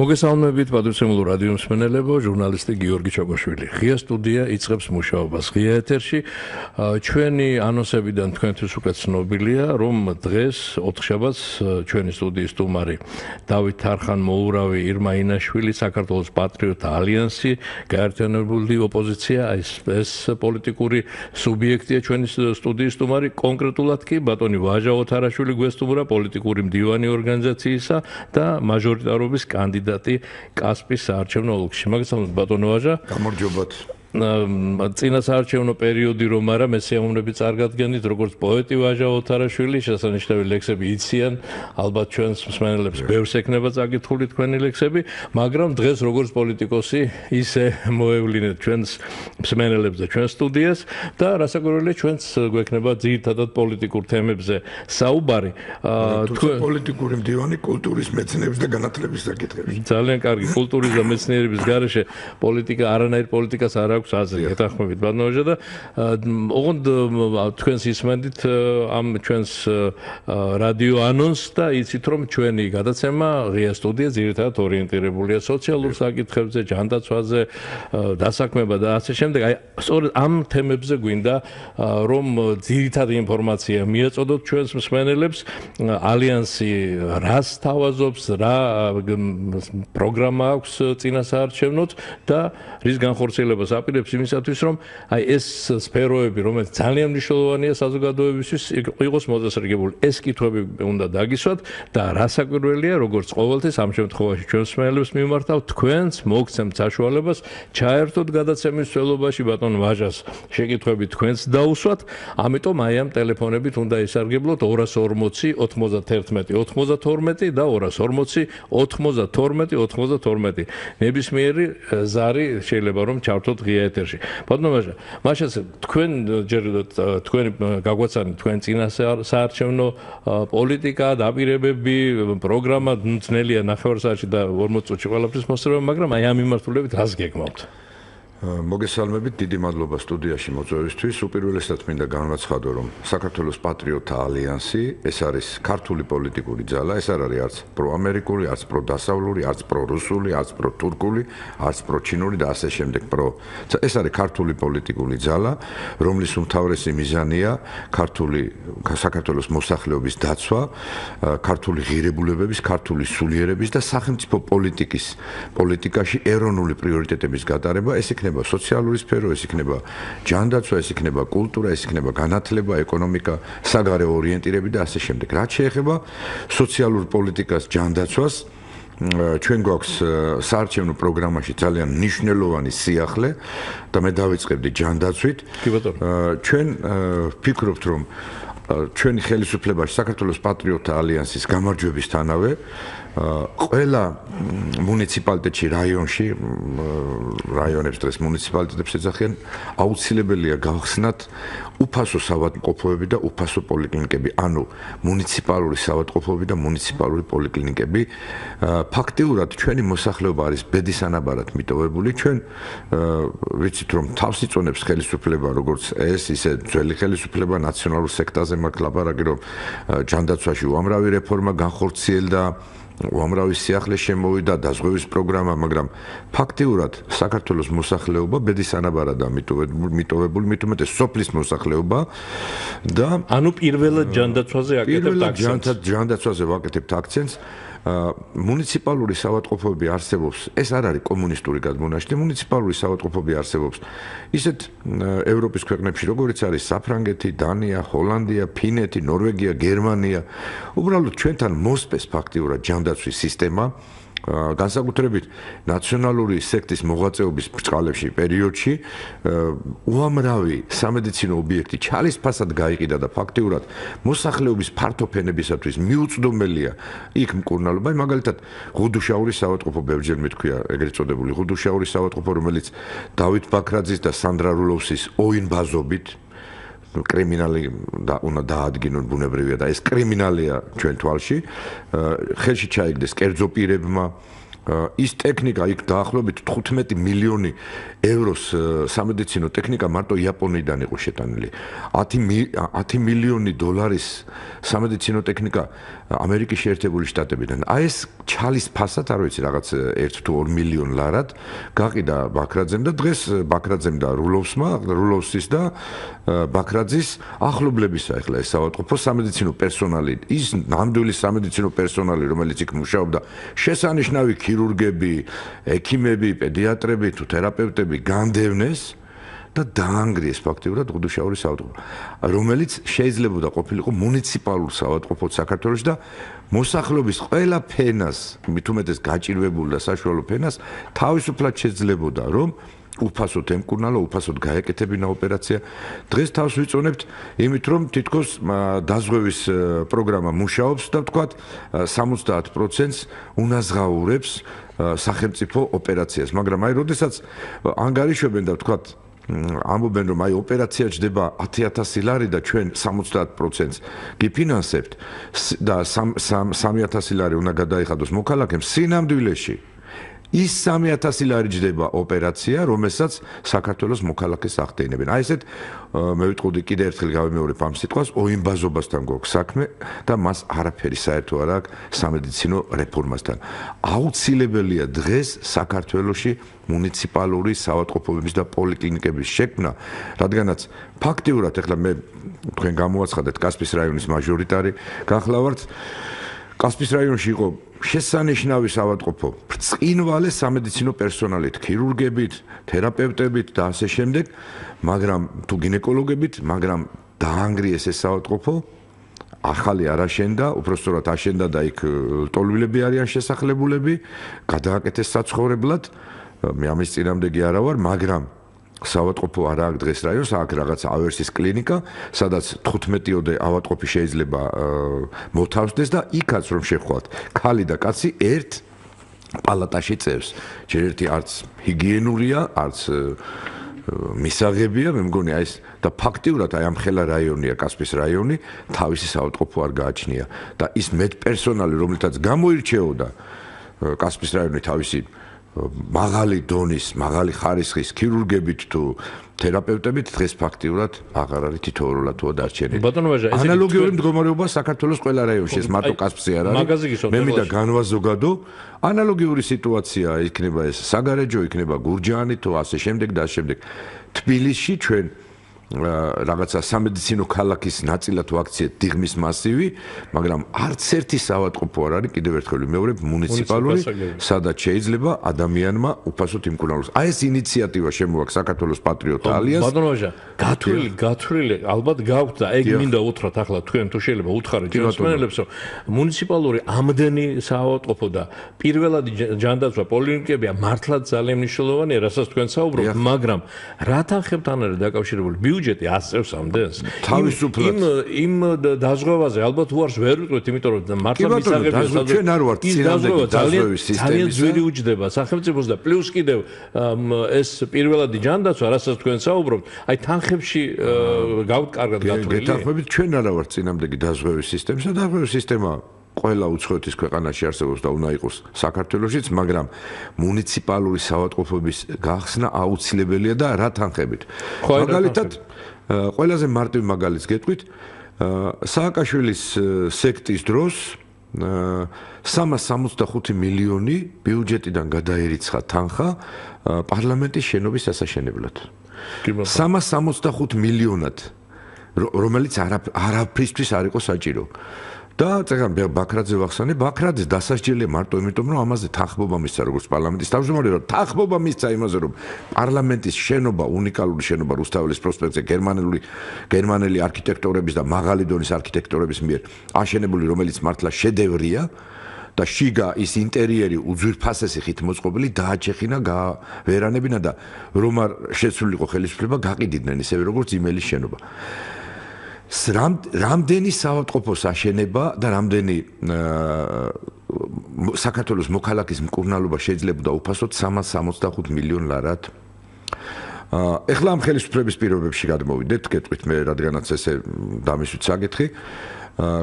მოგესალმებით პატრიცემულ რადიო მსმენელებო, ჟურნალისტი გიორგი ჩოგოშვილი. ღია სტუდია იწყებს მუშაობას ღია ეთერში. ჩვენი ანონსებიდან თქვენთვის უკვე ცნობილია, რომ დღეს ოთხშაბათს ჩვენი სტუდიის სტუმარი დავით თარხან მოურავი, ირმა ინაშვილი, საქართველოს პატრიოტ ალიანსი, გაერთიანებული ოპოზიცია, ეს ეს პოლიტიკური სუბიექტია ჩვენი სტუდიის სტუმარი, კონკრეტულად კი ბატონი ვაჟა ოთარაშვილი გვესტუმრა, პოლიტიკური მდივანი ორგანიზაციისა და მაჟორიტარობის კანდიდატი კანდიდატი კასპის საარჩევნო ოლქში. მაგალითად ბატონო ვაჟა. გამარჯობათ. წინასაარჩევნო პერიოდი რომ არა მესიამოვნები წარგადგენით როგორც პოეტი ვაჟა ოთარაშვილი შესანიშნავი ლექსები იციან. ალბათ ჩვენს მსმენელებს ბევრს ეკნება წაკითხული თქვენი ლექსები მაგრამ დღეს როგორც პოლიტიკოსი ისე მოევლინეთ ჩვენს მსმენელებს და ჩვენ სტუდიას. და რასაკვირველია ჩვენს გვექნება ძირითადად პოლიტიკურ თემებზე. საუბარი თქვენ პოლიტიკური მდივანი კულტურის მეცნიერების და განათლების საკითხებში ძალიან კარგი კულტურის და მეცნიერების გარეშე პოლიტიკა არანაირ პოლიტიკას არ აქვს აზრი ეთანხმებით ბანოჟა და ოღონდ თქვენს ისმენდით ამ ჩვენს რადიო ანონს და იცით რომ ჩვენი გადაცემა ღია სტუდია ძირითადად ორიენტირებულია სოციალურ საკითხებზე, ჯანდაცვაზე, დასაქმება და ასე შემდეგ. აი სწორედ ამ თემებზე გვინდა რომ ძირითადი ინფორმაცია მიეწოდოთ ჩვენს მსმენელებს. ალიანსი რას თავაზობს, რა პროგრამა აქვს წინასაარჩევნოთ და რის განხორციელებას აპირებს აპირებს იმისათვის, რომ აი ეს სფეროები, რომელიც ძალიან მნიშვნელოვანია საზოგადოებისთვის, იყოს მოწესრიგებული. ეს კითხვები უნდა დაგისვათ და რასაკვირველია, როგორც ყოველთვის ამ შემთხვევაში ჩვენ სმეელებს მიმართავ თქვენს მოგცემთ საშუალებას ჩაერთოთ გადაცემის წელობაში ბატონ ვაჟას შეკითხვები თქვენს დაუსვათ. ამიტომ აი ამ ტელეფონებით უნდა ისარგებლოთ 240 91 92 და 240 92 92. ნებისმიერი ზარი შეიძლება რომ ჩართოთ ღია გია ეთერში. ბატონო, მაშას თქვენ ჯერ თქვენი გაგვაცანი თქვენ წინა საარჩევნო პოლიტიკა, დაპირებები, პროგრამა ძნელია ნახევარსაათში და 40 წუთში ყველაფრის მოსწრება, მაგრამ აი ამ მიმართულებით რას გეკმავთ? მოგესალმებით, დიდი მადლობა სტუდიაში მოწვევისთვის. უპირველესად მინდა განვაცხადო, რომ საქართველოს პატრიოტთა ალიანსი ეს არის ქართული პოლიტიკური ძალა, ეს არ არის არც პროამერიკული, არც პროდასავლური, არც პრორუსული, არც პროტურკული, არც პროჩინური და ასე შემდეგ პრო. ეს არის ქართული პოლიტიკური ძალა, რომლის უმთავრესი მიზანია ქართული საქართველოს მოსახლეობის დაცვა, ქართული ღირებულებების, ქართული სულიერების და სახელმწიფო პოლიტიკის პოლიტიკაში ეროვნული პრიორიტეტების გატარება, ეს იქნება იქნება სოციალური სფერო, ეს იქნება ჯანდაცვა, ეს იქნება კულტურა, ეს იქნება განათლება, ეკონომიკა, საგარეო ორიენტირები და ასე შემდეგ. რაც შეეხება სოციალურ პოლიტიკას, ჯანდაცვას, ჩვენ გვაქვს საარჩევნო პროგრამაში ძალიან მნიშვნელოვანი სიახლე და მე დავიწყებდი ჯანდაცვით. კი ბატონო. ჩვენ ფიქრობთ, რომ ჩვენი ხელისუფლებაში საქართველოს პატრიოტთა ალიანსის გამარჯვებისთანავე ყველა მუნიციპალიტეტში რაიონში რაიონებს დღეს მუნიციპალიტეტებს ეძახიან აუცილებელია გავხსნათ უფასო საავადმყოფოები და უფასო პოლიკლინიკები. ანუ მუნიციპალური საავადმყოფოები და მუნიციპალური პოლიკლინიკები. ფაქტიურად ჩვენი მოსახლეობა არის ბედისანაბარად მიტოვებული. ჩვენ ვიცით რომ თავს იწონებს ხელისუფლება როგორც ეს ისე ძველი ხელისუფლება ნაციონალურ სექტაზე მაქვს ლაბარაკი რომ ჯანდაცვაში უამრავი რეფორმა განხორციელდა უამრავი სიახლე შემოვიდა დაზღვევის პროგრამა, მაგრამ ფაქტიურად საქართველოს მოსახლეობა ბედისანაბარადაა მიტოვებული, მიტოვებული მით უმეტეს სოფლის მოსახლეობა და ანუ პირველად ჯანდაცვაზე აკეთებთ აქცენტს. პირველად ჯანდაცვაზე ვაკეთებთ აქცენტს. მუნიციპალური საავადმყოფოები არსებობს. ეს არ არის კომუნისტური გადმონაშთი, მუნიციპალური საავადმყოფოები არსებობს. ისეთ ევროპის ქვეყნებში, როგორიც არის საფრანგეთი, დანია, ჰოლანდია, ფინეთი, ნორვეგია, გერმანია, უბრალოდ ჩვენთან მოსპეს ფაქტიურად ჯანდაცვის სისტემა. განსაკუთრებით ნაციონალური სექტის მოღვაწეობის ბრწყალებში პერიოდში უამრავი სამედიცინო ობიექტი ჩალისფასად გაიყიდა და ფაქტიურად მოსახლეობის ფართოფენებისათვის მიუწვდომელია იქ მკურნალობა. მაგალითად ღუდუშაურის საავადმყოფო ბევრჯერ მეთქვია ეგრეთ წოდებული ღუდუშაურის საავადმყოფო რომელიც დავით ბაქრაძის და სანდრა რულოვსის ოინბაზობით კრიმინალი და უნდა დაადგინონ ბუნებრივია და ეს კრიმინალია ჩვენ თვალში ხელში ჩაიგდეს კერძო პირებმა ის ტექნიკა იქ დაახლოებით 15 მილიონი ევროს სამედიცინო ტექნიკა მარტო იაპონიიდან იყო შეტანილი. 10 10 მილიონი დოლარის სამედიცინო ტექნიკა ამერიკის შეერთებული შტატებიდან. აი ეს ჩალის ფასად, არ ვიცი, რაღაც 1 თუ 2 მილიონ ლარად გაყიდა ბაქრაძემ და დღეს ბაქრაძემ და რულოვსმა, რულოვსის და ბაქრაძის ახლობლებისა ახლა ეს საავადმყოფო სამედიცინო პერსონალი, ის ნამდვილი სამედიცინო პერსონალი, რომელიც იქ მუშაობდა, შესანიშნავი ქირურგები, ექიმები, პედიატრები თუ თერაპევტები განდევნეს და დაანგრიეს ფაქტიურად გუდუშაური საავადმყოფო, რომელიც შეიძლება ყოფილიყო მუნიციპალურ საავადმყოფოდ საქართველოს და მოსახლეობის ყველა ფენას, მithumetes გაჭირვებულ და საშუალო ფენას თავისუფლად შეძლებოდა, რომ უფასოდ ემკურნალა, უფასოდ გაეკეთებინა ოპერაცია. დღეს თავს ვიწონებთ იმით, რომ თითქოს დაზღვევის პროგრამა მუშაობს და ვთქვათ 70%-ს უნაზღაურებს სახელმწიფო ოპერაციას, მაგრამ აი, როდესაც ანგარიშობენ და ვთქვათ ამობენ რომ აი ოპერაცია ჯდება 10000 ლარი და ჩვენ 70%-ს გიფინანსებთ და 3000 ლარი უნდა გადაიხადოს მოქალაქემ სინამდვილეში ის 3000 ლარი ჯდება ოპერაცია, რომელსაც საქართველოს მოქალაქეს ახდენებენ. აი ესეთ მე ვიტყოდი კიდე ერთხელ გავიმეორებ ამ სიტყვას, ოიმბაზობასთან გვაქვს საქმე და მას არაფერი საერთო არ აქვს სამედიცინო რეფორმასთან. აუცილებელია დღეს საქართველოში მუნიციპალური საავადმყოფოების და პოლიკლინიკების შექმნა, რადგანაც ფაქტიურად ეხლა მე თქვენ გამოაცხადეთ კასპის რაიონის მაჟორიტარი, გახლავართ კასპის რაიონში იყო შესანიშნავი საავადმყოფო ბრწყინვალე სამედიცინო პერსონალით, ქირურგებით, თერაპევტებით და ასე შემდეგ, მაგრამ თუ გინეკოლოგებით, მაგრამ დაანგრიეს ეს საავადმყოფო ახალი არ აშენდა, უფრო სწორად აშენდა და იქ ლტოლვილები არიან შესახლებულები, გადააკეთეს საცხოვრებლად. მე ამის წინამდე კი არა ვარ, მაგრამ საავადმყოფო არ აქვს დღეს რაიონს, აქ რაღაც ავერსის კლინიკა, სადაც 15-ოდე ავადმყოფი შეიძლება მოთავსდეს და იქაც რომ შეხვალთ, ქალი და კაცი ერთ პალატაში წევს. ჯერ ერთი არც ჰიგიენურია, არც მისაღებია, მე მგონი აი ეს და ფაქტიურად აი ამ ხელა რაიონია, კასპის რაიონი, თავისი საავადმყოფო არ გააჩნია და ის მედპერსონალი, რომელთაც გამოირჩეოდა კასპის რაიონი თავისი მაღალი დონის, მაღალი ხარისხის ქირურგებით თუ თერაპევტებით დღეს ფაქტიურად აღარ არის თითოეულად თუ დარჩენილი. ბატონო ვაჟა, ეს ანალოგიური მდგომარეობა საქართველოს ყველა რაიონში, ეს მარტო კასპზე არ არის. მე მინდა განვაზოგადო, ანალოგიური სიტუაცია იქნება ეს საგარეჯო, იქნება გურჯაანი თუ ასე შემდეგ და ასე შემდეგ. თბილისში ჩვენ რაღაცა სამედიცინო ქალაქის ნაწილად ვაქციეთ დიღმის მასივი, მაგრამ არც ერთი საავადმყოფო არ არის კიდევ ერთხელ მეორე მუნიციპალური, სადაც შეიძლება ადამიანმა უფასოდ იმკურნალოს. აი ეს ინიციატივა შემოაქვს საქართველოს პატრიოტ ალიანსს. ბატონოჟა, გათვლილი, გათვლილი, ალბათ გაქვთ და ეგ მინდა უთხრათ ახლა თქვენ თუ შეიძლება უთხარით ჩვენებს, რომ მუნიციპალური ამდენი საავადმყოფო და პირველად ჯანდაცვა პოლიკლინიკებია მართლაც ძალიან მნიშვნელოვანია, რასაც თქვენ საუბრობთ, მაგრამ რა თანხებთან არის დაკავშირებული? ბიუჯეტი ასწევს ამდენს. თავისუფლად იმ იმ დაზღვევაზე ალბათ უარს ვერ ვიტყვით, იმიტომ რომ მართლა მისაღებია სადღაც ჩვენ არ ვართ წინამდე დაზღვევის სისტემის. ძალიან ძვირი უჯდება სახელმწიფოს და პლუს კიდევ ეს პირველადი ჯანდაცვა, რასაც თქვენ საუბრობთ, აი თანხებში გავთ კარგად გათვლილი. გეთანხმებით ჩვენ არა ვართ წინამდე დაზღვევის სისტემისა და დაზღვევის სისტემა ყველა უცხოეთის ქვეყანაში არსებობს და უნდა იყოს საქართველოსიც, მაგრამ მუნიციპალური საავადმყოფოების გახსნა აუცილებელია და რა თანხებით. მაგალითად, ყველაზე მარტივ მაგალითს გეტყვით, სააკაშვილის სექტის დროს 365 მილიონი ბიუჯეტიდან გადაერიცხა თანხა პარლამენტის შენობის ასაშენებლად. 365 მილიონად რომელიც არაფრისთვის არ იყო საჭირო. და წეგან ბაქრაძე ვახსენე, ბაქრაძე დასასჯელია მარტო იმიტომ, რომ ამაზე თანხმობა მისცა როგორც პარლამენტის თავმჯდომარე, რომ თანხმობა მისცა იმაზე, რომ პარლამენტის შენობა, უნიკალური შენობა რუსთაველის პროსპექტზე გერმანული გერმანელი არქიტექტორების და მაღალი დონის არქიტექტორების მიერ აშენებული, რომელიც მართლა შედევრია და შიგა ის ინტერიერი უძვირფასესი ხით მოწყობილი დააჩეხინა ვერანებინა და რომ არ შეცვლილიყო ხელისუფლება გაყიდიდნენ ისევე როგორც იმელის შენობა. რამდენი საავადმყოფოს აშენება და რამდენი საქართველოს მოქალაქის მკურნალობა შეიძლება უფასოდ 365 მილიონ ლარად აა ეხლა ამ ხელისუფლების პირობებში გადმოვიდეთ, გეტყვით მე რადგანაც ესე დამისვით საკითხი.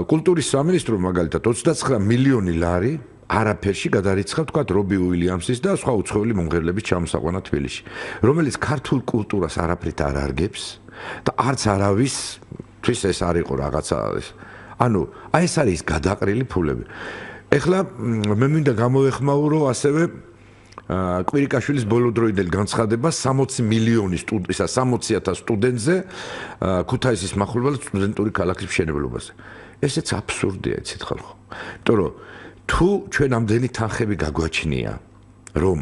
კულტურის სამინისტრო მაგალითად 29 მილიონი ლარი არაფერში გადარიცხა თქვა რობი უილიამსის და სხვა უცხოელი მომღერლების ჩამოსაყვანა თბილისში, რომელიც ქართულ კულტურას არაფრით არ არგებს და არც არავის თვის ეს არ იყო რაღაცა ეს. ანუ აი ეს არის გადაყრილი ფულები. ეხლა მე მინდა გამოეხმაურო ასევე კვირიკაშვილის ბოლოდროინდელ განცხადება 60 მილიონი სტუდენტისა 60000 სტუდენტზე ქუთაისის מחულვალ სტუდენტური ქალაქის მშენებლობაზე. ესეც აბსურდია, იცით ხალხო. იმიტომ რომ თუ ჩვენ ამდენი თანხები გაგვაჩნია, რომ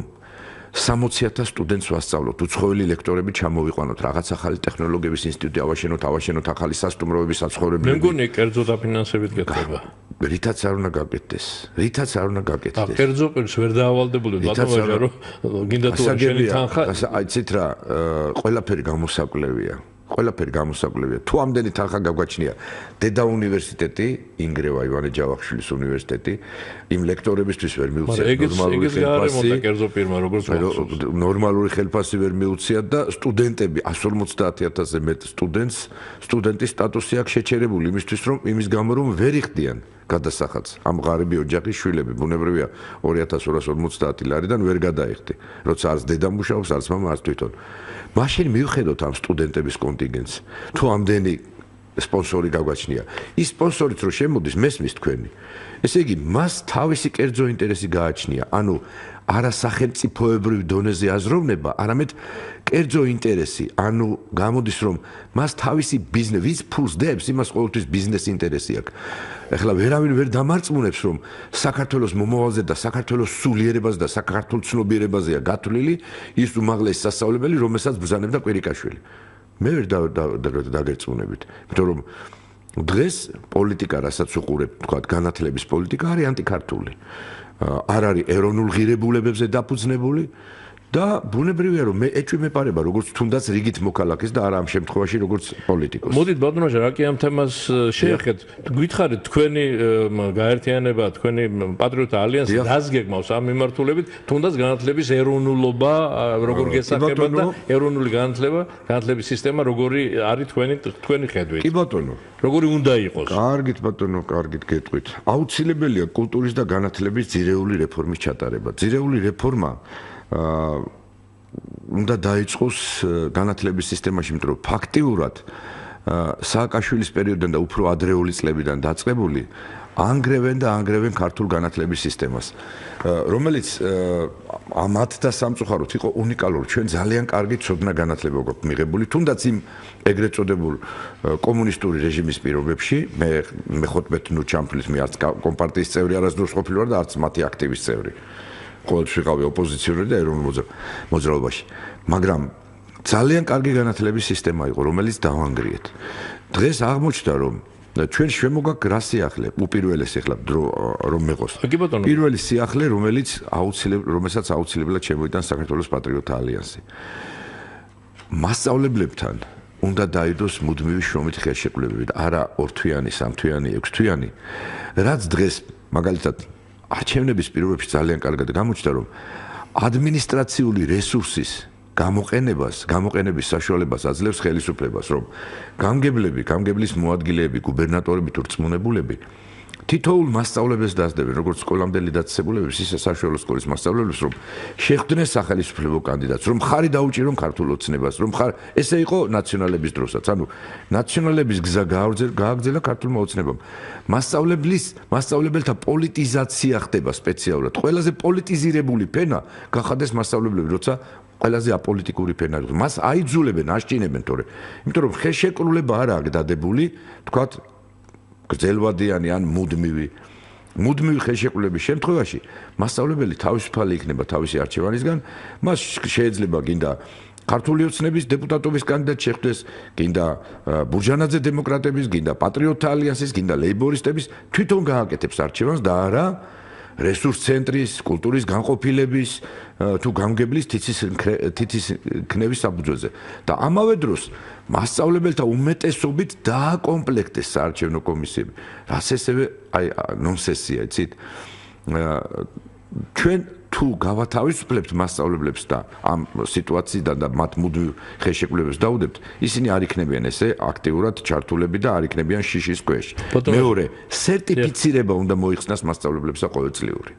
60000 სტუდენტს ვასწავლოთ, უცხოელი ლექტორები ჩამოვიყვანოთ, რაღაც ახალი ტექნოლოგიების ინსტიტუტი ავაშენოთ, ავაშენოთ ახალი სასტუმროების საცხოვრებლები. მე მგონი კერძო დაფინანსებით გეთება. რითაც არ უნდა გაკეთდეს. რითაც არ უნდა გაკეთდეს. ა კერძო პირს ვერ დაავალდებოდი ბატონო, რომ გინდა თუ შენი თანხა. აიცით რა, ყველაფერი გამოსაკლევია. ყველაფერი გამოსაკლევია. თუ ამდენი თანხა გაგვაჩნია, დედა უნივერსიტეტი, ინგრევა ივანე ჯავახიშვილის უნივერსიტეტი, იმ ლექტორებისთვის ვერ მიუცია ნორმალური ხელფასი. ნორმალური ხელფასი ვერ მიუცია და სტუდენტები 150.000-ზე მეტ სტუდენტს სტუდენტის სტატუსი აქვს შეჩერებული იმისთვის, რომ იმის გამო რომ ვერ იხდიან გადასახადს. ამ ღარიბი ოჯახის შვილები, ბუნებრივია 2250 ლარიდან ვერ გადაიხდი. როცა არც დედა მუშაობს, არც მამა, არც თვითონ. მაშინ მივხედოთ ამ სტუდენტების კონტინგენტს. თუ ამდენი სპონსორი გაგვაჩნია. ის სპონსორიც რო შემოდის, მესმის თქვენი. ესე იგი, მას თავისი კერძო ინტერესი გააჩნია. ანუ არა სახელმწიფოებრივ დონეზე აზროვნება, არამედ კერძო ინტერესი. ანუ გამოდის რომ მას თავისი ბიზნეს ფულს დებს, იმას ყოველთვის ბიზნეს ინტერესი აქვს. ეხლა ვერავინ ვერ დამარწმუნებს რომ საქართველოს მომავალზე და საქართველოს სულიერებას და საქართველოს ცნობიერებაზეა გათვლილი ის უმაღლესი სასწავლებელი, რომელსაც ბრძანებდა კვირიკაშვილი. მე ვერ დაგერწმუნებით, იმიტომ რომ დღეს პოლიტიკა, რასაც უყურებ, თქვა განათლების პოლიტიკა არის ანტიქართული. არ არის ეროვნულ ღირებულებებზე დაფუძნებული და ბუნებრივია რომ მე ეჭვი მეპარება როგორც თუნდაც რიგით მოქალაქეს და არა ამ შემთხვევაში როგორც პოლიტიკოს. მოდით ბატონოჟა რა კი ამ თემას შეეხეთ გითხარით თქვენი გაერთიანება თქვენი პატრიოტთა ალიანსი დაზგეგმავს ამ მიმართულებით თუნდაც განათლების ეროვნულობა როგორ გესახება და ეროვნული განათლება განათლების სისტემა როგორი არის თქვენი თქვენი ხედვით. კი ბატონო. როგორი უნდა იყოს? კარგით ბატონო, კარგით გეტყვით. აუცილებელია კულტურის და განათლების ძირეული რეფორმის ჩატარება. ძირეული რეფორმა უნდა დაიწყოს განათლების სისტემაში, იმიტომ რომ ფაქტიურად სააკაშვილის პერიოდიდან და უფრო ადრეული წლებიდან დაწყებული ანგრევენ და ანგრევენ ქართულ განათლების სისტემას, რომელიც ამათ და სამწუხაროდ იყო უნიკალური. ჩვენ ძალიან კარგი ცოდნა განათლება გვაქვს მიღებული, თუნდაც იმ ეგრეთ წოდებულ კომუნისტური რეჟიმის პირობებში, მე მე 15 ნუ ჩამფლის მე არც კომპარტიის წევრი არასდროს ყოფილი ვარ და არც მათი აქტივის წევრი. ყოველთვის ვიყავი ოპოზიციური და ეროვნულ მოძრაობაში. მაგრამ ძალიან კარგი განათლების სისტემა იყო, რომელიც დავანგრიეთ. დღეს აღმოჩნდა, რომ ჩვენ შემოგაქვს რა სიახლე, უპირველესი ახლა რომ მეყოს. პირველი სიახლე, რომელიც აუცილებლად, რომელსაც აუცილებლად შემოიტან საქართველოს პატრიოტთა ალიანსი. მასშტაბლებლებთან უნდა დაიდოს მუდმივი შრომით ხელშეკრულებები და არა ორთვიანი, სამთვიანი, ექვსთვიანი. რაც დღეს მაგალითად არჩევნების პირობებში ძალიან კარგად გამოჩნდა რომ ადმინისტრაციული რესურსის გამოყენებას, გამოყენების საშუალებას აძლევს ხელისუფლებას, რომ გამგებლები, გამგებლის მოადგილეები, გუბერნატორები თუ რწმუნებულები თითოეულ მასშტაბლებს დაძდებენ, როგორც სკოლამდელი დაწესებულებებს, ისე საშუალო სკოლის მასშტაბლებს, რომ შეხვდნენ სახელმწიფო კანდიდატს, რომ ხარი დაუჭირონ ქართულ ოცნებას, რომ ხარ ესე იყო ნაციონალების დროსაც. ანუ ნაციონალების გზა გააგრძელა ქართულ მოოცნებამ. მასშტაბლის, მასშტაბლებელთა პოლიტიზაცია ხდება სპეციალურად. ყველაზე პოლიტიზირებული ფენა გახადეს მასშტაბლებლები, როცა ყველაზე აპოლიტიკური ფენა არის. მას აიძულებენ, აშჭინებენ თორე. იმიტომ რომ ხელშეკრულება არა აქვს დადებული, თქვათ გრძელვადიანი ან მუდმივი. მუდმივი ხელშეკრულების შემთხვევაში მასშტაბებელი თავისუფალი იქნება თავისი არჩევანისგან. მას შეიძლება გინდა ქართული ოცნების დეპუტატობის კანდიდატი შეხვდეს გინდა ბურჟანაძე დემოკრატების გინდა პატრიოტთა ალიანსის გინდა ლეიბორისტების. თვითონ გააკეთებს არჩევანს და არა რესურს ცენტრის, კულტურის განყოფილების თუ გამგებლის თითის თითის ქნევის საფუძველზე. და ამავე დროს მასშტაბლებელთა უმეტესობით დააკომპლექტეს საარჩევნო კომისიები. რაც ესევე აი ნონსენსია, იცით? ჩვენ თუ გავათავისუფლებთ მასშტაბლებს და ამ სიტუაციიდან და მათ მუდმივ ხელშეკრულებას დაუდებთ, ისინი არ იქნებიან ესე აქტიურად ჩართულები და არ იქნებიან შიშის ქვეშ. მეორე, სერტიფიცირება უნდა მოიხსნას მასშტაბლებსა ყოველწლიური.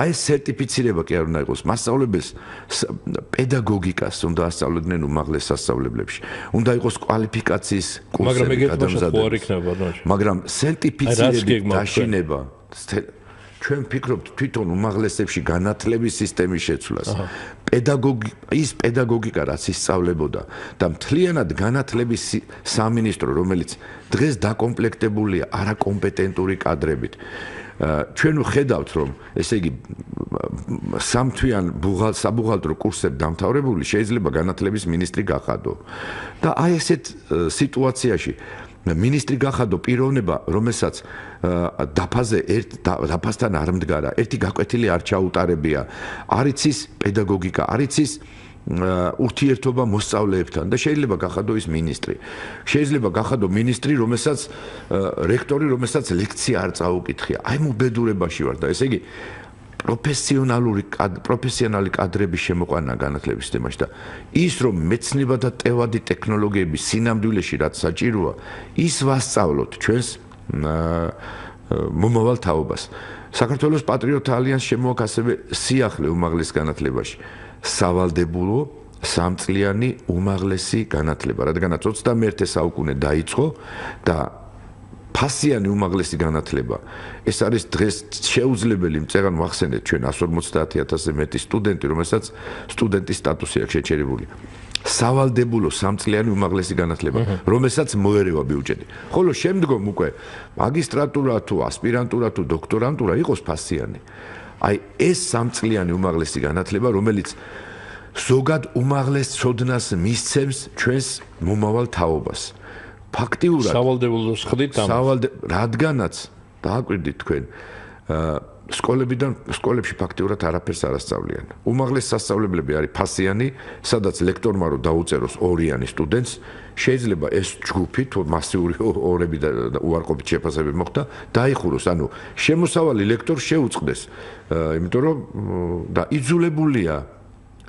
აი ეს სერტიფიცირება კი არ უნდა იყოს მასშტაბლებს პედაგოგიკას უნდა ასწავლიდნენ უმაღლეს სასწავლებლებში. უნდა იყოს კვალიფიკაციის კურსები გადამზადებული. მაგრამ სერტიფიცირების დაშინება ჩვენ ფიქრობთ თვითონ უმაღლესებში განათლების სისტემის შეცვლას. პედაგოგი ის პედაგოგიკა რაც ისწავლებოდა და მთლიანად განათლების სამინისტრო რომელიც დღეს დაკომპლექტებულია არაკომპეტენტური კადრებით. ჩვენ ვხედავთ რომ ესე იგი სამთვიან საბუღალტრო კურსები დამთავრებული შეიძლება განათლების ministri გახადო. და აი ესეთ სიტუაციაში ministri გახადო პიროვნება, რომელსაც დაფაზე ერთ დაფასთან არ მდგარა, ერთი გაკვეთილი არ ჩაუტარებია. არიცის პედაგოგიკა, არიცის ურთიერთობა მოსწავლეებთან და შეიძლება გახადო ის ministri. შეიძლება გახადო ministri, რომელსაც რექტორი, რომელსაც ლექცია არ წაუკითხია. აი მუბედურებაში ვარ და ესე იგი პროფესიონალური პროფესიონალი კადრების შემოყვანა განათლების სისტემაში და ის რომ მეცნება და ტევადი ტექნოლოგიები სინამდვილეში რაც საჭიროა ის ვასწავლოთ ჩვენს მომავალ თაობას საქართველოს პატრიოტ ალიანს შემოაქვს ასევე სიახლე უმაღლეს განათლებაში სავალდებულო სამწლიანი უმაღლესი განათლება რადგანაც 21 საუკუნე დაიწყო და ფასიანი უმაღლესი განათლება. ეს არის დღეს შეუძლებელი, მწერან ვახსენეთ ჩვენ 150000-ზე მეტი სტუდენტი, რომელსაც სტუდენტის სტატუსი აქვს შეჩერებული. სავალდებულო სამწლიანი უმაღლესი განათლება, რომელსაც მოერევა ბიუჯეტი. ხოლო შემდგომ უკვე მაგისტრატურა თუ ასპირანტურა თუ დოქტორანტურა იყოს ფასიანი. აი ეს სამწლიანი უმაღლესი განათლება, რომელიც ზოგად უმაღლეს ცოდნას მისცემს ჩვენს მომავალ თაობას. ფაქტიურად სავალდებულოს ხდით ამ სავალდე რადგანაც დააკვირდით თქვენ სკოლებიდან სკოლებში ფაქტიურად არაფერს არ ასწავლიან. უმაღლეს სასწავლებლები არის ფასიანი, სადაც ლექტორმა რო დაუწეროს ორიანი სტუდენტს, შეიძლება ეს ჯგუფი თუ მასიური ორები და უარყოფით შეფასებები მოხდა, დაიხუროს, ანუ შემოსავალი ლექტორ შეუწყდეს, იმიტომ რომ და იძულებულია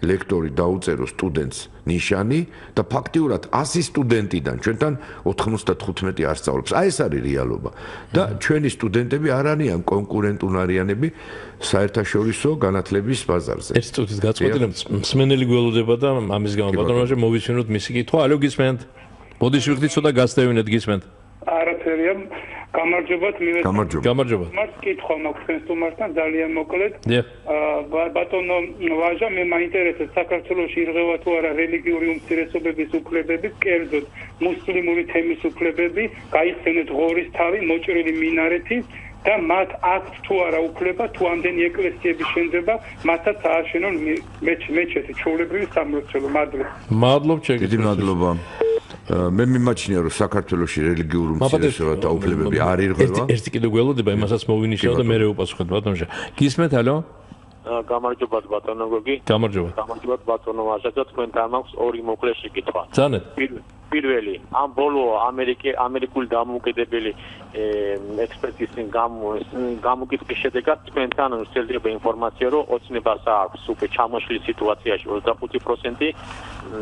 ლექტორი დაუწერო სტუდენტს ნიშანი და ფაქტიურად 100 სტუდენტიდან ჩვენთან 95 არ სწავლობს. აი ეს არის რეალობა. და ჩვენი სტუდენტები არ არიან კონკურენტუნარიანები საერთაშორისო განათლების ბაზარზე. ეს წუთის გაწყვეტილება მსმენელი გველოდება და ამის გამო ბატონოჟე მოვიცინოთ მისი კითხვა. ალო გისმენთ? ბოდიში ვიხდით ცოტა გასტევინეთ გისმენთ? არაფერია გამარჯობათ მივე გამარჯობა. გამარჯობა. მას კითხვა მაქვს თქვენ სტუმართან ძალიან მოკლედ. აა ბატონო ვაჟა მე მაინტერესებს საქართველოს ირღევა თუ არა რელიგიური უმცირესობების უფლებები კერძოდ მუსლიმური თემის უფლებები გაიხსენეთ ღორის თავი მოჭრილი მინარეთი და მათ აქვთ თუ არა უფლება თუ ამდენი ეკლესიების შენდება მათაც ააშენონ მეჩეთი ჩაოლებრივი სამლოცველო მადლობა. მადლობ ჩეკი დიდი მადლობა მე მიმაჩნია რომ საქართველოსი რელიგიურ უმცირესობა და უფლებები არ ირღვევა. ერთი კიდე გველოდება იმასაც მოვინიშნავ და მე რე უპასუხეთ ბატონო. გისმენთ ალო? გამარჯობათ ბატონო გოგი. გამარჯობა. გამარჯობათ ბატონო ვაჟაცა თქვენთან მაქვს ორი მოკლე შეკითხვა. ძანეთ. პირველი, ამ ბოლო ამერიკე ამერიკული დამოუკიდებელი ექსპერტის გამოკითხვის შედეგად თქვენთან შეიძლება ინფორმაცია რომ ოცნებას აქვს უკვე ჩამოშლილი სიტუაციაში 25%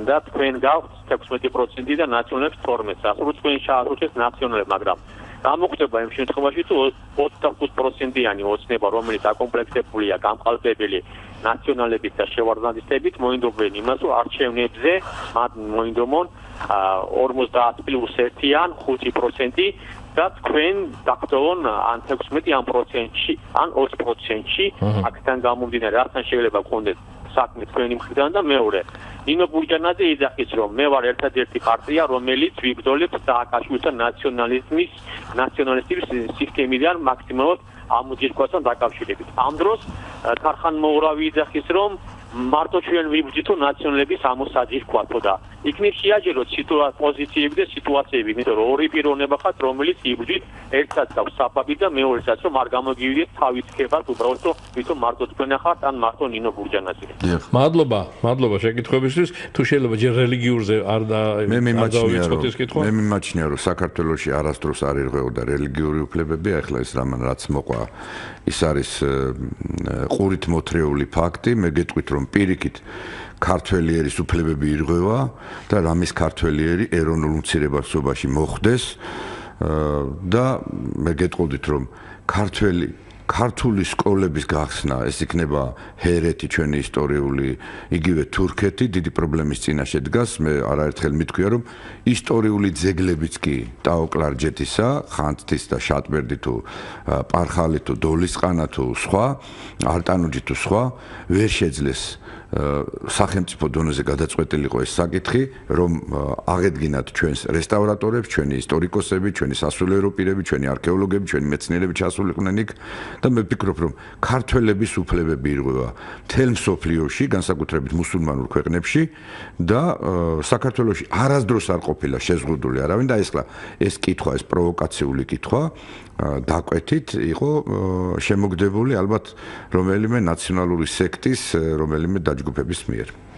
და თქვენ გაქვთ 16% და ნაციონალებს 12%. ასე თქვენ შეაძლოთ ნაციონალებს, მაგრამ გამოხდება იმ შემთხვევაში თუ 25%-იანი ოცნება რომელიც აკომპლექტებულია გამყალბებელი ნაციონალების და შევარდნადისტებით მოინდობენ იმას რომ არჩევნებზე მათ მოინდომონ 50+1-ან 5% და თქვენ დაგწოვონ ან 16 ან პროცენტში ან 20%-ში აქთან გამომდინარე. რასთან შეიძლება გქონდეთ საქმე თქვენი მხრიდან და მეორე. ნინო ბურჯანაძე იძახის რომ მე ვარ ერთადერთი პარტია რომელიც ვიბრძოლებს სააკაშვილთა ნაციონალიზმის ნაციონალისტების სისტემიდან მაქსიმალურად ამოძირკვასთან დაკავშირებით. ამ დროს ქარხან მოურავი იძახის რომ მარტო ჩვენ ვიბრძითო ნაციონალების ამოსაძირკვათო და იქნებ შეაჯეროთ სიტუაცია პოზიციები და სიტუაციები, იმიტომ რომ ორი პიროვნება ხართ, რომელიც იბრძვით ერთსაც აქვს საფაბი და მეორესაც რომ არ გამოგივიდეთ თავის ხებათ უბრალოდ რომ თვითონ მარტო თქვენ ახართ ან მარტო ნინო ბურჯანაძე. მადლობა, მადლობა შეკითხვებისთვის. თუ შეიძლება ჯერ რელიგიურზე არ და მე მიმაჩნია რომ მე მიმაჩნია რომ საქართველოსი არასდროს არ ირღვეოდა რელიგიური უფლებები, ახლა ეს რამან რაც მოყვა ის არის ყურით მოთრეული ფაქტი, მე გეტყვით რომ პირიქით ქართველიერის უფლებები ირღვევა და რამის ქართველიერი ეროვნულ უმცირებացობაში მოხდეს. და მე გეტყოდით რომ ქართველი ქართული სკოლების გახსნა ეს იქნება ჰერეთი ჩვენი ისტორიული იგივე თურქეთი დიდი პრობლემის წინაშე დგას მე არაერთხელ მithქვია რომ ისტორიული ძეგლებიც კი ტაოკლარჯეთისა ხანთის და შატბერდი თუ პარხალი თუ დოლისყანა თუ სხვა არტანუჯი თუ სხვა ვერ შეძლეს სახელმწიფო დონეზე გადაწყვეტილიყო ეს საკითხი, რომ აღედგინათ ჩვენს რესტავრატორებს, ჩვენი ისტორიკოსები, ჩვენი სასულიერო პირები, ჩვენი არქეოლოგები, ჩვენი მეცნიერები ჩასულიყვნენ იქ და მე ვფიქრობ, რომ ქართველების უფლებები ირღვევა თელ მსოფლიოში, განსაკუთრებით მუსულმანურ ქვეყნებში და საქართველოში არასდროს არ ყოფილა შეზღუდული არავინ და ეს ეს კითხვა, ეს პროვოკაციული კითხვა დაკვეთით იყო შემოგდებული ალბათ რომელიმე ნაციონალური სექტის რომელიმე დაჯგუფების მიერ.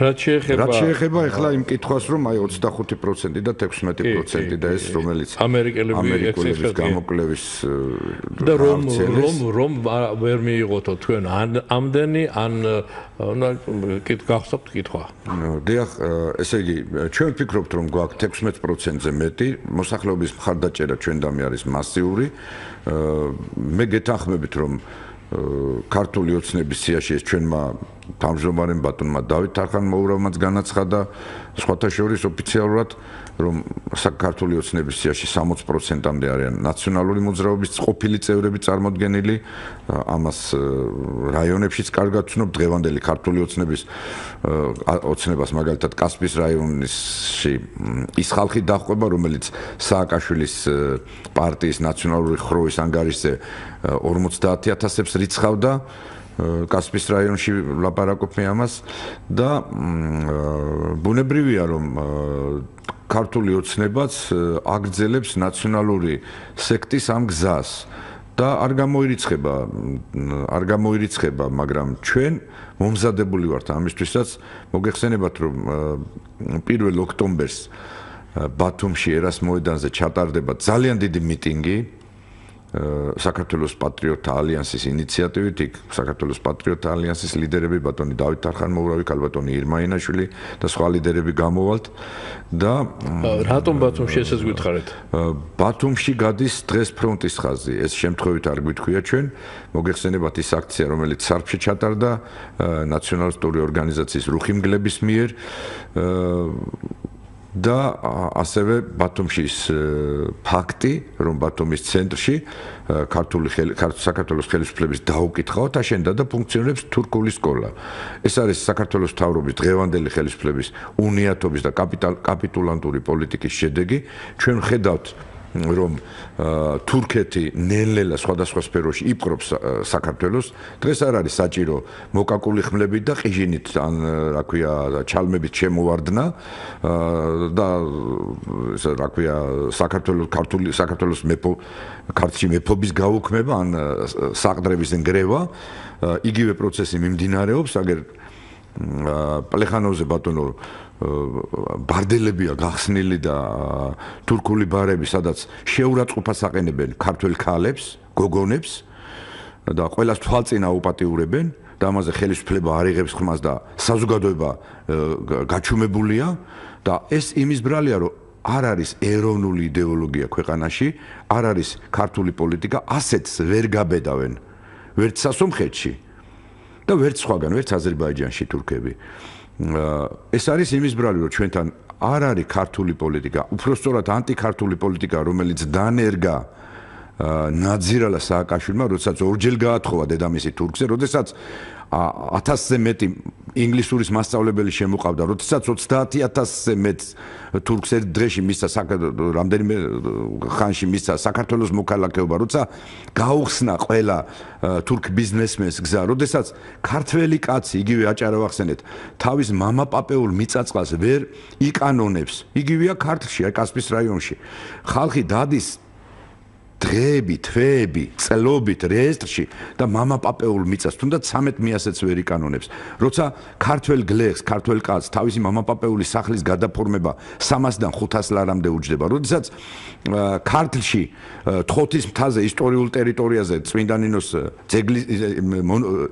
რაც შეეხება რაც შეეხება ახლა იმ კითხვას რომ აი 25% და 16% და ეს რომელიც ამერიკელების გამოკლების და რომ რომ რომ ვერ მიიღოთო თქვენ ამდენი ან კით გახსოვთ კითხვა. დიახ, ესე იგი, ჩვენ ვფიქრობთ რომ გვაქვს 16%-ზე მეტი მოსახლეობის მხარდაჭერა ჩვენდამი არის მასიური. მე გეთანხმებით რომ ქართული ოცნების სიაში ეს ჩვენმა თავმჯდომარემ ბატონმა დავით თარხან მოურავმაც განაცხადა სხვათა შორის ოფიციალურად რომ საქართველოს ოცნების სიაში 60%-ამდე არიან ნაციონალური მოძრაობის ყოფილი წევრები წარმოდგენილი ამას რაიონებშიც კარგად ვცნობ დღევანდელი ქართული ოცნების ოცნებას მაგალითად კასპის რაიონში ის ხალხი დახვება რომელიც სააკაშვილის პარტიის ნაციონალური ხროვის ანგარიშზე 50000-ებს რიცხავდა კასპის რაიონში ლაპარაკობ მე ამას და ბუნებრივია რომ ქართული ოცნებაც აგრძელებს ნაციონალური სექტის ამ გზას და არ გამოირიცხება არ გამოირიცხება მაგრამ ჩვენ მომზადებული ვართ ამისთვისაც. მოგეხსენებათ რომ 1 ოქტომბერს ბათუმში ერას მოედანზე ჩატარდება ძალიან დიდი მიტინგი საქართველოს პატრიოტთა ალიანსის ინიციატივით იქ საქართველოს პატრიოტთა ალიანსის ლიდერები ბატონი დავით თარხანმოურავი, კალბატონი ირმაინაშვილი და სხვა ლიდერები გამოვალთ და რატომ ბათუმში ესეც გითხარით? ბათუმში გადის დღეს ფრონტის ხაზი. ეს შემთხვევით არ გვითქვია ჩვენ. მოგეხსენებათ ის აქცია, რომელიც სარფში ჩატარდა ნაციონალისტური ორგანიზაციის რუხიმგლების მიერ. და ასევე ბათუმშის ფაქტი, რომ ბათუმის ცენტრში ქართული საქართველოს ხელისუფლების დაუკითხავთ აშენდა და ფუნქციონირებს თურქული სკოლა. ეს არის საქართველოს თავრობის დღევანდელი ხელისუფლების უნიათობის და კაპიტულანტური პოლიტიკის შედეგი. ჩვენ ხედავთ რომ თურქეთი ნელ-ნელა სხვადასხვა სფეროში იპყრობს საქართველოს. დღეს არ არის საჭირო მოკაკული ხმლებით და ყიჟინით ან რა ქვია ჩალმებით შემოვარდნა და ეს რა ქვია საქართველოს ქართული საქართველოს მეფო ქართლში მეფობის გაუქმება ან საყდრების ნგრევა იგივე პროცესი მიმდინარეობს აგერ პლეხანოვზე ბატონო ბარდელებია გახსნილი და თურქული ბარები, სადაც შეურაცხყოფას აყენებენ ქართველ ქალებს, გოგონებს და ყველას თვალწინა უპატიურებენ და ამაზე ხელისუფლება არ იღებს ხმას და საზოგადოება გაჩუმებულია და ეს იმის ბრალია, რომ არ არის ეროვნული идеოლოგია ქვეყანაში, არ არის ქართული პოლიტიკა, ასეთს ვერ გაბედავენ. ვერც სასომხეთში და ვერც სხვაგან, ვერც აზერბაიჯანში თურქები. ეს არის იმის ბრალი, რომ ჩვენთან არ არის ქართული პოლიტიკა, უფრო სწორად ანტიქართული პოლიტიკა, რომელიც დანერგა ნაძირალა სააკაშვილმა, როდესაც ორჯერ გაათხოვა დედამისი თურქზე, როდესაც 1000-ზე მეტი ინგლისურის მასწავლებელი შემოყავდა, როდესაც 30000-ზე მეტ თურქს ერთ დღეში მისცა რამდენიმე ხანში მისცა საქართველოს მოქალაქეობა, როცა გაუხსნა ყველა თურქ ბიზნესმენს გზა, როდესაც ქართველი კაცი, იგივე აჭარა ვახსენეთ, თავის მამაპაპეულ მიწაწყალს ვერ იკანონებს. იგივეა ქართლში, კასპის რაიონში. ხალხი დადის დღეები, თვეები, წლობით რეესტრში და მამაპაპეულ მიწას თუნდაც 13 მიასეც ვერ იკანონებს. როცა ქართველ გლეხს, ქართველ კაცს თავისი მამაპაპეული სახლის გადაფორმება 300-დან 500 ლარამდე უჯდება. როდესაც ქართლში თხოთის მთაზე ისტორიულ ტერიტორიაზე წმინდანინოს ძეგლის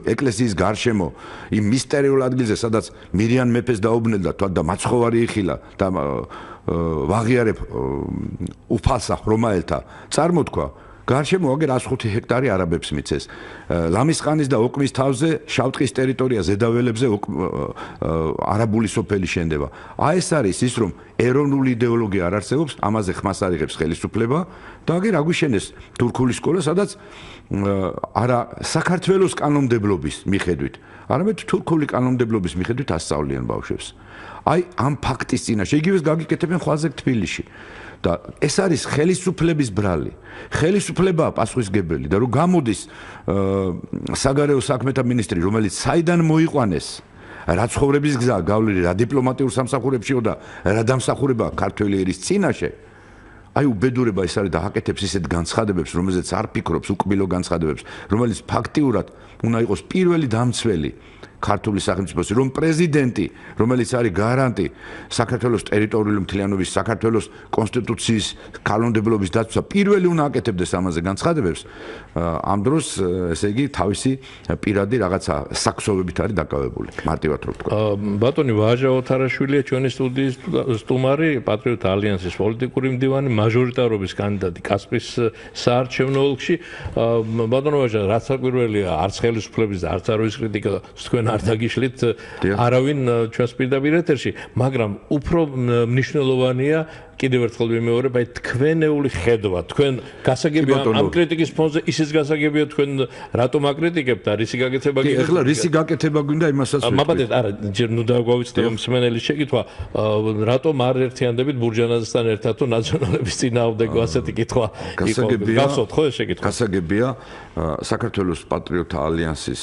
ეკლესიის გარშემო იმ მისტერიულ ადგილზე, სადაც მირიან მეფეს დაუბნელდა და მაცხოვარი იხილა და ვაღიარებ უფალსა რომაელთა წარმოთქვა გარშემო აგერ 105 ჰექტარი არაბებს მიწეს. ლამისყანის და ოკმის თავზე, შავტყის ტერიტორია ზედაველებზე არაბული სოფელი შენდება. აი ეს არის ის რომ ეროვნული იდეოლოგია არ არსებობს, ამაზე ხმას არ იღებს ხელისუფლება და აგერ აგვიშენეს თურქული სკოლა, სადაც არა საქართველოს კანონმდებლობის მიხედვით, არამედ თურქული კანონმდებლობის მიხედვით ასწავლიან ბავშვებს. აი ამ ფაქტის წინაშე. იგივეს გაგიკეთებენ ხვალზე თბილისში. და ეს არის ხელისუფლების ბრალი. ხელისუფლებაა პასუხისგებელი და რომ გამოდის საგარეო საქმეთა მინისტრი რომელიც საიდან მოიყვანეს რა ცხოვრების გზა გავლილი რა დიპლომატიურ სამსახურებშიო და რა დამსახურება ქართველი ერის წინაშე აი უბედურება ეს არის და აკეთებს ისეთ განცხადებებს რომელზეც არ ფიქრობს უკბილო განცხადებებს რომელიც ფაქტიურად უნდა იყოს პირველი დამცველი ქართული სახელმწიფოს რომ პრეზიდენტი რომელიც არის გარანტი საქართველოს ტერიტორიული მთლიანობის საქართველოს კონსტიტუციის კანონმდებლობის დაცვა პირველი უნდა აკეთებდეს ამაზე განცხადებებს ამ დროს ესე იგი თავისი პირადი რაღაცა საქსოვებით არის დაკავებული მარტივად რო ვთქვა. ბატონი ვაჟა ოთარაშვილია ჩვენი სტუდიის სტუმარი პატრიოტ ალიანსის პოლიტიკური მდივანი მაჟორიტარობის კანდიდატი კასპის საარჩევნო ოლქში. ბატონო ვაჟა რაც საკვირველია არც ხელისუფლების და არც არავის კრიტიკა თქვენ არ დაგიშლით არავინ ჩვენს პირდაპირ ეთერში, მაგრამ უფრო მნიშვნელოვანია კიდევ ერთხელ ვიმეორებ, აი თქვენეული ხედვა, თქვენ გასაგებია ამ კრიტიკის ფონზე ისიც გასაგებია თქვენ რატომ აკრიტიკებთ და რისი გაკეთება გინდა? ეხლა რისი გაკეთება გინდა იმასაც ვეთქვი. მაბადეთ, არა, ჯერ ნუ დაგვავიწყდე მსმენელის შეკითხვა, რატომ არ ერთიანდებით ბურჯანაძესთან ერთად თუ ნაციონალების წინააღმდეგო ასეთი კითხვა იყო? გასაგებია. გასოთ ხო ეს შეკითხვა? გასაგებია საქართველოს პატრიოტთა ალიანსის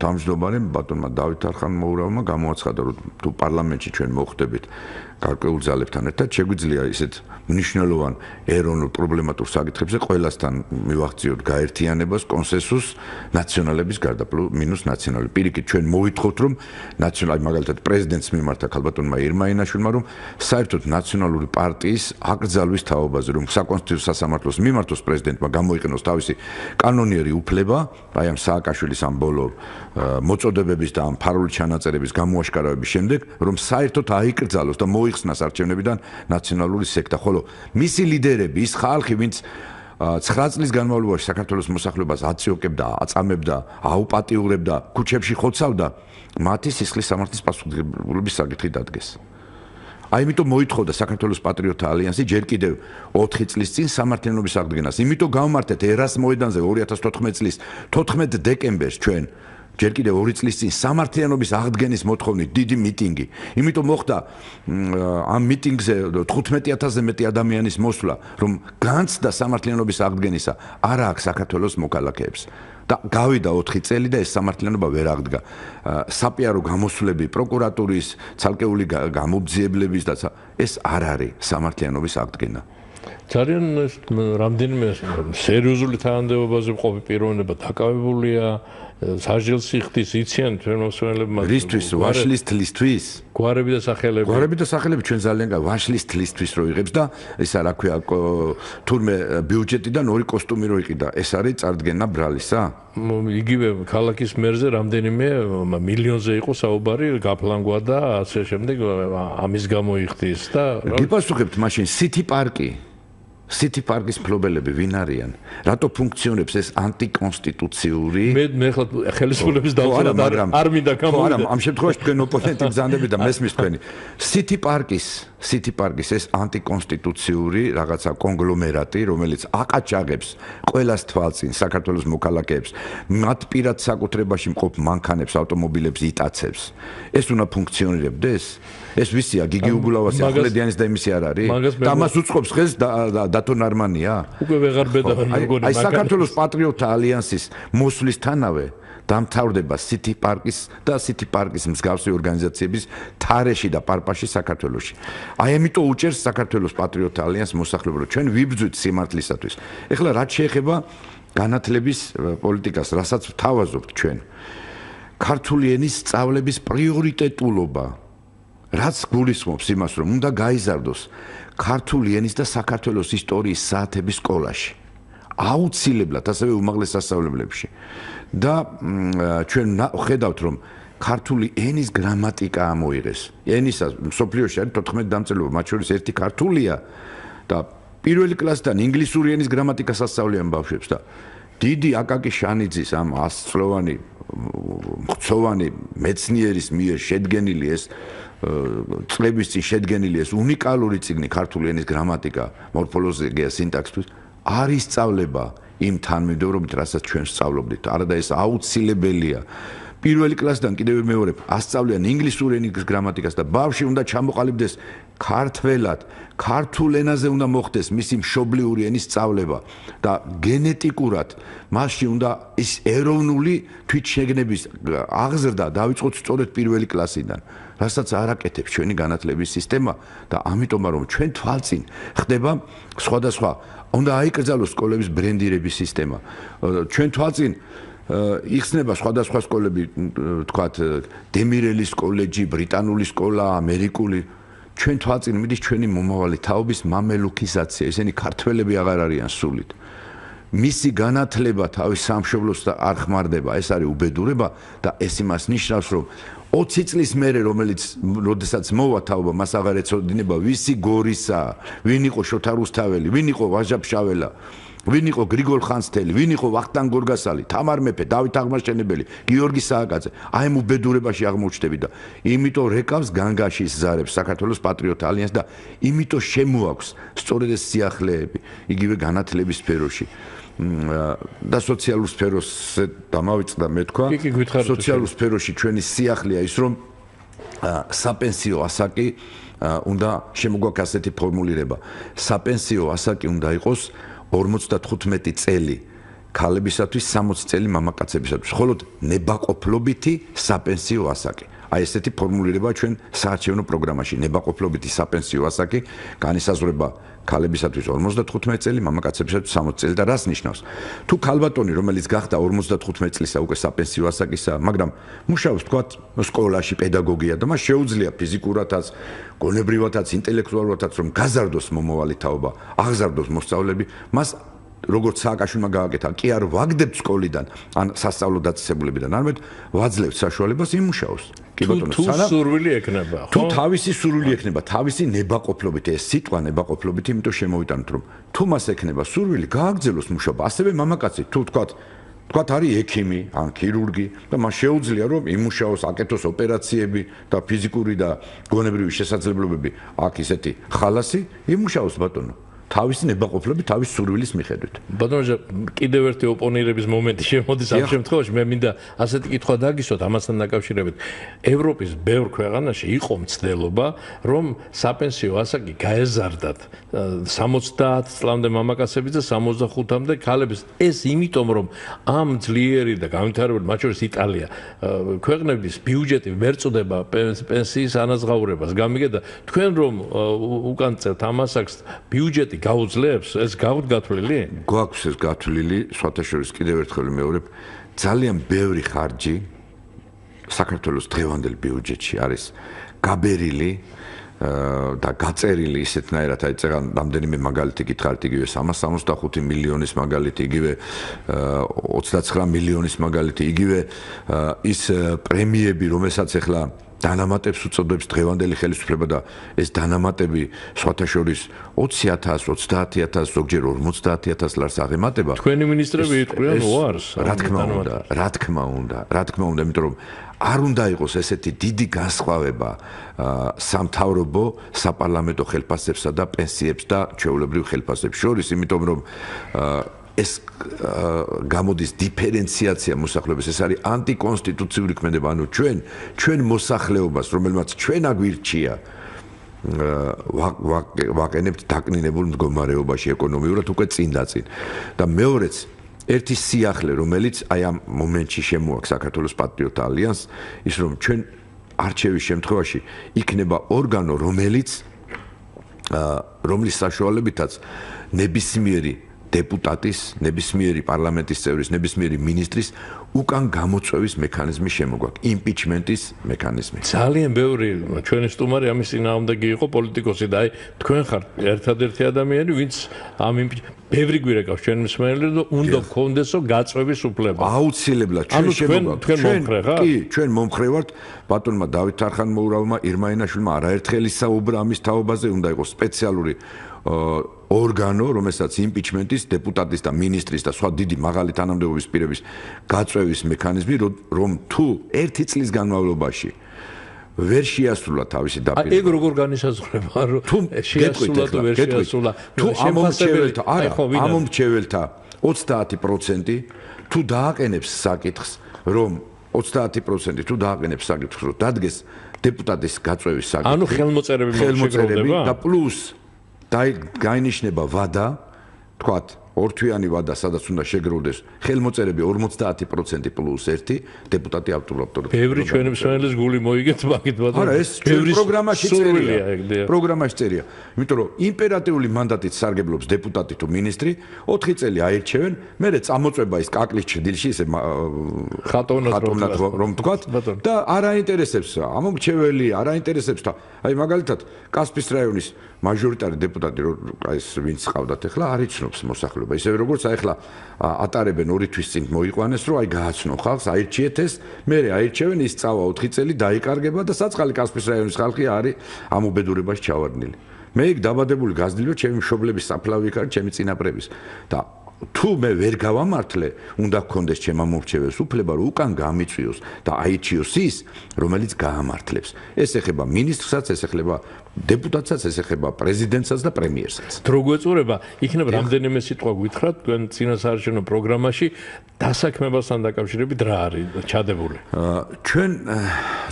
დამჯდომარე ბატონმა დავით არხანმოურავმა გამოაცხადა რომ თუ პარლამენტში ჩვენ მოხვდებით გარკვეულ ძალებთან ერთად შეგვიძლია ისეთ მნიშვნელოვან ეროვნულ პრობლემატურ საკითხებზე ყველასთან მივახციოთ გაერთიანებას, კონსენსუსს ნაციონალების გარდა მინუს ნაციონალი. პირიქით ჩვენ მოვითხოვთ რომ ნაციონალი მაგალითად პრეზიდენტს მიმართა ქალბატონმა ირმაინაშვილმა რომ საერთოდ ნაციონალური პარტიის აკრძალვის თაობაზე რომ საკონსტიტუციო სასამართლოს მიმართოს პრეზიდენტმა გამოიყენოს თავისი კანონიერი უფლება, აი ამ სააკაშვილის ამ ბოლო მოწოდებების და ამ ფარული ჩანაწერების გამოაშკარავების შემდეგ რომ საერთოდ აიკრძალოს და მოი მოიხსნას არჩევნებიდან ნაციონალური სექტა, ხოლო მისი ლიდერები, ის ხალხი, ვინც 9 წლის განმავლობაში საქართველოს მოსახლეობას აციოკებდა, აწამებდა, აუპატიურებდა, ქუჩებში ხოცავდა, მათი სისხლის სამართლის პასუხისმგებლობის საკითხი დადგეს. აი იმიტომ მოითხოვდა საქართველოს პატრიოტთა ალიანსი ჯერ კიდევ 4 წლის წინ სამართლიანობის აღდგენას. იმიტომ გავმართეთ ერას მოედანზე 2014 წლის 14 დეკემბერს ჩვენ ჯერ კიდევ 2 წლის წინ სამართლიანობის აღდგენის მოთხოვნით დიდი მიტინგი. იმიტომ მოხდა ამ მიტინგზე 15000-ზე მეტი ადამიანის მოსვლა, რომ განცდა სამართლიანობის აღდგენისა არა აქვს საქართველოს მოქალაქეებს. და გავიდა 4 წელი და ეს სამართლიანობა ვერ აღდგა. საპიარო გამოსვლები პროკურატურის ცალკეული გამობძიებლების და ეს არ არის სამართლიანობის აღდგენა. ძალიან რამდენიმე სერიოზული თანამდებობაზე მყოფი პიროვნება დაკავებულია საჟილს იხდის იციან ჩვენ მოსვენელებმა რისთვის? ვაშლის თლისთვის? გვარები და სახელები. გვარები და სახელები ჩვენ ძალიან ვაშლის თლისთვის რო იღებს და ესა რა ქვია თურმე ბიუჯეტიდან ორი კოსტუმი რო იყიდა. ეს არის წარდგენა ბრალისა. იგივე ქალაქის მერზე რამდენიმე მილიონზე იყო საუბარი გაფლანგვა და ასე შემდეგ ამის გამო იხდის და გიპასუხებთ მაშინ სიტი პარკი სიტი პარკის ფლობელები ვინ არიან? რატო ფუნქციონებს ეს ანტიკონსტიტუციური? მე მე ხლა ხელისუფლების დაუხლა არ მინდა გამოვიდა. არა, ამ შემთხვევაში თქვენ ოპონენტი ბზანდები და მესმის თქვენი. სიტი პარკის City Park-ის ეს ანტიკონსტიტუციური რაღაცა კონგლომერატი, რომელიც აკაჭაღებს ყოველას თვალწინ საქართველოს მოქალაქეებს, მათ პირად საკუთრებაში მყოფ მანქანებს, ავტომობილებს იტაცებს. ეს უნდა ფუნქციონირებდეს? ეს ვისია გიგი უგულავასი ახლებიანის და იმისი არ არის? და მას უწყობს ხელს დათო ნარმანია? უკვე ვეღარ ბედავენ მეგონი მაგალითად. აი საქართველოს პატრიოტთა ალიანსის მოსვლისთანავე დამთავრდება City Park-ის და City Park-ის მსგავსი ორგანიზაციების თარეში და პარპაში საქართველოში. აი ამიტომ უჭერს საქართველოს პატრიოტთა ალიანს მოსახლეობა, ჩვენ ვიბძვით სიმართლისათვის. ეხლა რაც შეეხება განათლების პოლიტიკას, რასაც ვთავაზობთ ჩვენ. ქართული ენის სწავლების პრიორიტეტულობა. რაც გულისხმობს იმას, რომ უნდა გაიზარდოს ქართული ენის და საქართველოს ისტორიის საათების სკოლაში. აუცილებლად ასევე უმაღლეს სასწავლებლებში. და ჩვენ ხედავთ რომ ქართული ენის გრამატიკა ამოიღეს. ენისა სოფლიოში არის 14 დამწერლობა, მათ შორის ერთი ქართულია და პირველი კლასიდან ინგლისური ენის გრამატიკას ასწავლიან ბავშვებს და დიდი აკაკი შანიძის ამ 100 წლოვანი მწოვანი მეცნიერის მიერ შედგენილი ეს წლების წინ შედგენილი ეს უნიკალური ციგნი ქართული ენის გრამატიკა, მორფოლოგია, სინტაქსთვის არის სწავლება იმ თანმიმდევრობით, რასაც ჩვენ სწავლობდით. არადა ეს აუცილებელია. პირველი კლასიდან კიდევ მეორე ასწავლიან ინგლისური ენის გრამატიკას და ბავშვი უნდა ჩამოყალიბდეს ქართულად, ქართულ ენაზე უნდა მოხდეს მისი მშობლიური ენის სწავლება და გენეტიკურად მასში უნდა ის ეროვნული თვითშეგნების აღზრდა დაიწყოს სწორედ პირველი კლასიდან. რასაც არაკეთებს ჩვენი განათლების სისტემა და ამიტომ რომ ჩვენ თვალწინ ხდება სხვადასხვა უნდა აიკრძალოს სკოლების ბრენდირების სისტემა. ჩვენ თვალწინ იხსნება სხვადასხვა სკოლები, თქვათ, დემირელის კოლეჯი, ბრიტანული სკოლა, ამერიკული. ჩვენ თვალწინ მიდის ჩვენი მომავალი თაობის მამელუქიზაცია. ესენი ქართველები აღარ არიან სულით. მისი განათლება თავის სამშობლოს არ ხმარდება, ეს არის უბედურება და ეს იმას ნიშნავს, რომ 20 წლის მერე რომელიც როდესაც მოვა თაობა მას აღარ ეცოდინება ვისი გორისა ვინ იყო შოთა რუსთაველი ვინ იყო ვაჟაფშაველა ვინ იყო გრიგოლ ხანძთელი ვინ იყო ვახტანგ გორგასალი თამარ მეფე დავით აღმაშენებელი გიორგი სააკაძე. აი ამ უბედურებაში აღმოჩნდები და იმიტომ რეკავს განგაშის ზარებს საქართველოს პატრიოტ ალიანს და იმიტომ შემოაქვს სწორედ ეს სიახლეები იგივე განათლების სფეროში და სოციალურ სფეროს დამავიწყდა მე თქვა სოციალურ სფეროში ჩვენი სიახლეა ის რომ საპენსიო ასაკი უნდა შემოგვაქვს ასეთი ფორმულირება. საპენსიო ასაკი უნდა იყოს 55 წელი ქალებისათვის 60 წელი მამაკაცებისათვის. ხოლო ნებაყოფლობითი საპენსიო ასაკი აი ესეთი ფორმულირება ჩვენ საარჩევნო პროგრამაში ნებაყოფლობითი საპენსიო ასაკი განისაზღვრება ქალებისათვის 55 წელი, მამაკაცებისათვის 60 წელი და რას ნიშნავს? თუ ქალბატონი, რომელიც გახდა 55 წლისა უკვე საპენსიო ასაკისა, მაგრამ მუშაობს თქვა სკოლაში პედაგოგია და მას შეუძლია ფიზიკურადაც, გონებრივადაც, ინტელექტუალურადაც რომ გაზარდოს მომავალი თაობა, აღზარდოს მოსწავლეები, მას როგორც სააკაშვილმა გააკეთა, კი არ ვაგდებთ სკოლიდან, ან სასწავლო დაწესებულებიდან, არამედ ვაძლევთ საშუალებას იმუშაოს. კი ბატონო, თუ სურვილი ექნება, ხო? თუ თავისი სურვილი ექნება, თავისი ნებაყოფლობით, ეს სიტყვა ნებაყოფლობით, იმიტომ შემოვიტანთ, რომ თუ მას ექნება სურვილი, გააგრძელოს მუშაობა. ასევე მამაკაცი, თუ თქვათ თქვათ არის ექიმი, ან ქირურგი და მას შეუძლია რომ იმუშაოს, აკეთოს ოპერაციები და ფიზიკური და გონებრივი შესაძლებლობები აქ ისეთი ხალასი იმუშაოს ბატონო. თავისი ნებაყოფლები თავის სურვილის მიხედვით. ბატონო, კიდევ ერთი ოპონირების მომენტი შემოდის ამ შემთხვევაში, მე მინდა ასეთი კითხვა დაგისვათ ამასთან დაკავშირებით. ევროპის ბევრ ქვეყანაში იყო მცდელობა, რომ საპენსიო ასაკი გაეზარდათ 70 წლამდე მამაკაცების და 65-მდე ქალების. ეს იმიტომ, რომ ამ ძლიერი და განვითარებული, მათ შორის იტალია, ქვეყნების ბიუჯეტი ვერ წდება პენსიის ანაზღაურებას. გამიგე და თქვენ რომ უკან წერთ ამ ასაკს ბიუჯეტი გაუძლებს ეს გაუთ გათვლილი? გვაქვს ეს გათვლილი, სხვათაშორის კიდევ ერთხელ მეორებ, ძალიან ბევრი ხარჯი საქართველოს დღევანდელ ბიუჯეტში არის გაბერილი და გაწერილი ისეთნაირად აი წერან რამდენიმე მაგალითი გითხარით იგივე 365 მილიონის მაგალითი იგივე 29 მილიონის მაგალითი იგივე ის პრემიები რომელსაც ახლა დანამატებს უწოდებს დღევანდელი ხელისუფლება და ეს დანამატები სხვათა შორის 20000, 30000, ზოგჯერ 50000 ლარს აღემატება. თქვენი ministrები იტყვიან უარს. რა თქმა უნდა, რა თქმა უნდა, რა თქმა უნდა, იმიტომ რომ არ უნდა იყოს ესეთი დიდი განსხვავება სამთავრობო, საპარლამენტო ხელფასებსა და პენსიებს და ჩვეულებრივ ხელფასებს შორის, იმიტომ რომ ეს გამოდის დიფერენციაცია მოსახლეობის. ეს არის ანტიკონსტიტუციური ქმედება. ანუ ჩვენ ჩვენ მოსახლეობას რომელმაც ჩვენ აგვირჩია ვაყენებთ დაკნინებულ მდგომარეობაში ეკონომიურად უკვე წინ და წინ და მეორეც ერთი სიახლე რომელიც აი ამ მომენტში შემოაქვს საქართველოს პატრიოტთა ალიანს ის რომ ჩვენ არჩევის შემთხვევაში იქნება ორგანო რომელიც რომლის საშუალებითაც ნებისმიერი დეპუტატის, ნებისმიერი პარლამენტის წევრის, ნებისმიერი ministris უკან გამოწვევის მექანიზმი შემოგვაქვს, იმპიჩმენტის მექანიზმი. ძალიან ბევრი ჩვენი სტუმარი ამის წინააღმდეგი იყო პოლიტიკოსი და აი თქვენ ხართ ერთადერთი ადამიანი, ვინც ამ ბევრი გვირეკავს ჩვენ მსმენელებს და უნდა გქონდესო გაწვევის უფლება. აუცილებლად ჩვენ შემოგვაქვს. თქვენ მომხრე ხარ? კი, ჩვენ მომხრე ვართ ბატონმა დავით არხანმოურავმა ირმაინაშვილმა არაერთხელი საუბრა ამის თაობაზე, უნდა იყოს სპეციალური ორგანო, რომელსაც იმპიჩმენტის დეპუტატის და ministris და სხვა დიდი მაღალი თანამდებობის პირების გაწვევის მექანიზმი, რომ თუ ერთი წლის განმავლობაში ვერ შეასრულა თავისი დაპირება. აი ეგ როგორ განისაზღვრება, რომ თუ შეასრულა თუ ვერ შეასრულა? თუ ამომრჩეველთა, არა, ამომრჩეველთა 30% თუ დააყენებს საკითხს, რომ 30% თუ დააყენებს საკითხს, რომ დადგეს დეპუტატის გაწვევის საკითხი. ანუ ხელმოწერები მოშეკრება და პლუს გაინიშნება ვადა თქვათ ორთვიანი ვადა სადაც უნდა შეგროვდეს ხელმოწერები 50% პლუს 1 დეპუტატი ავტომატურად ბევრი ჩვენი მსმენელის გული მოიგეთ მაგით ბატონო არა ეს პროგრამაში წერია. პროგრამაში წერია. იმიტომ რომ იმპერატიული მანდატით სარგებლობს დეპუტატი თუ ministri 4 წელი აირჩევენ მერე წამოწება ის კაკლის ჭდილში ისე ხატოვნად რომ თქვათ და არ აინტერესებს ამომრჩეველი არ აინტერესებს და აი მაგალითად კასპის რაიონის მაჟორიტარი დეპუტატი ეს ვინც ყავდათ ახლა არ იცნობს მოსახლეობა. ისე როგორც აი ახლა ატარებენ ორი თვის წინ მოიყვანეს რომ აი გააცნო ხალხს აირჩიეთ ეს მე აირჩევენ ის წავა 4 წელი დაიკარგება და საწყალი კასპის რაიონის ხალხი არის ამ უბედურებაში ჩავარდნილი. მე იქ დაბადებული გაზრდილი ვარ ჩემი მშობლების საფლავი არის ჩემი წინაპრების. და თუ მე ვერ გავამართლე, უნდა გქონდეს ჩემ მომრჩეველს უფლება, რომ უკან გამიწვიოს და აიჩიოს ის, რომელიც გაამართლებს. ეს ეხება ministrსაც, ეს ეხება დეპუტატსაც, ეს ეხება პრეზიდენტსაც და პრემიერსაც. თუ გვეწურება, იქნება რამდენიმე სიტყვა გითხრათ თქვენ წინასაარჩევნო პროგრამაში დასაქმებასთან დაკავშირებით რა არის ჩადებული? ჩვენ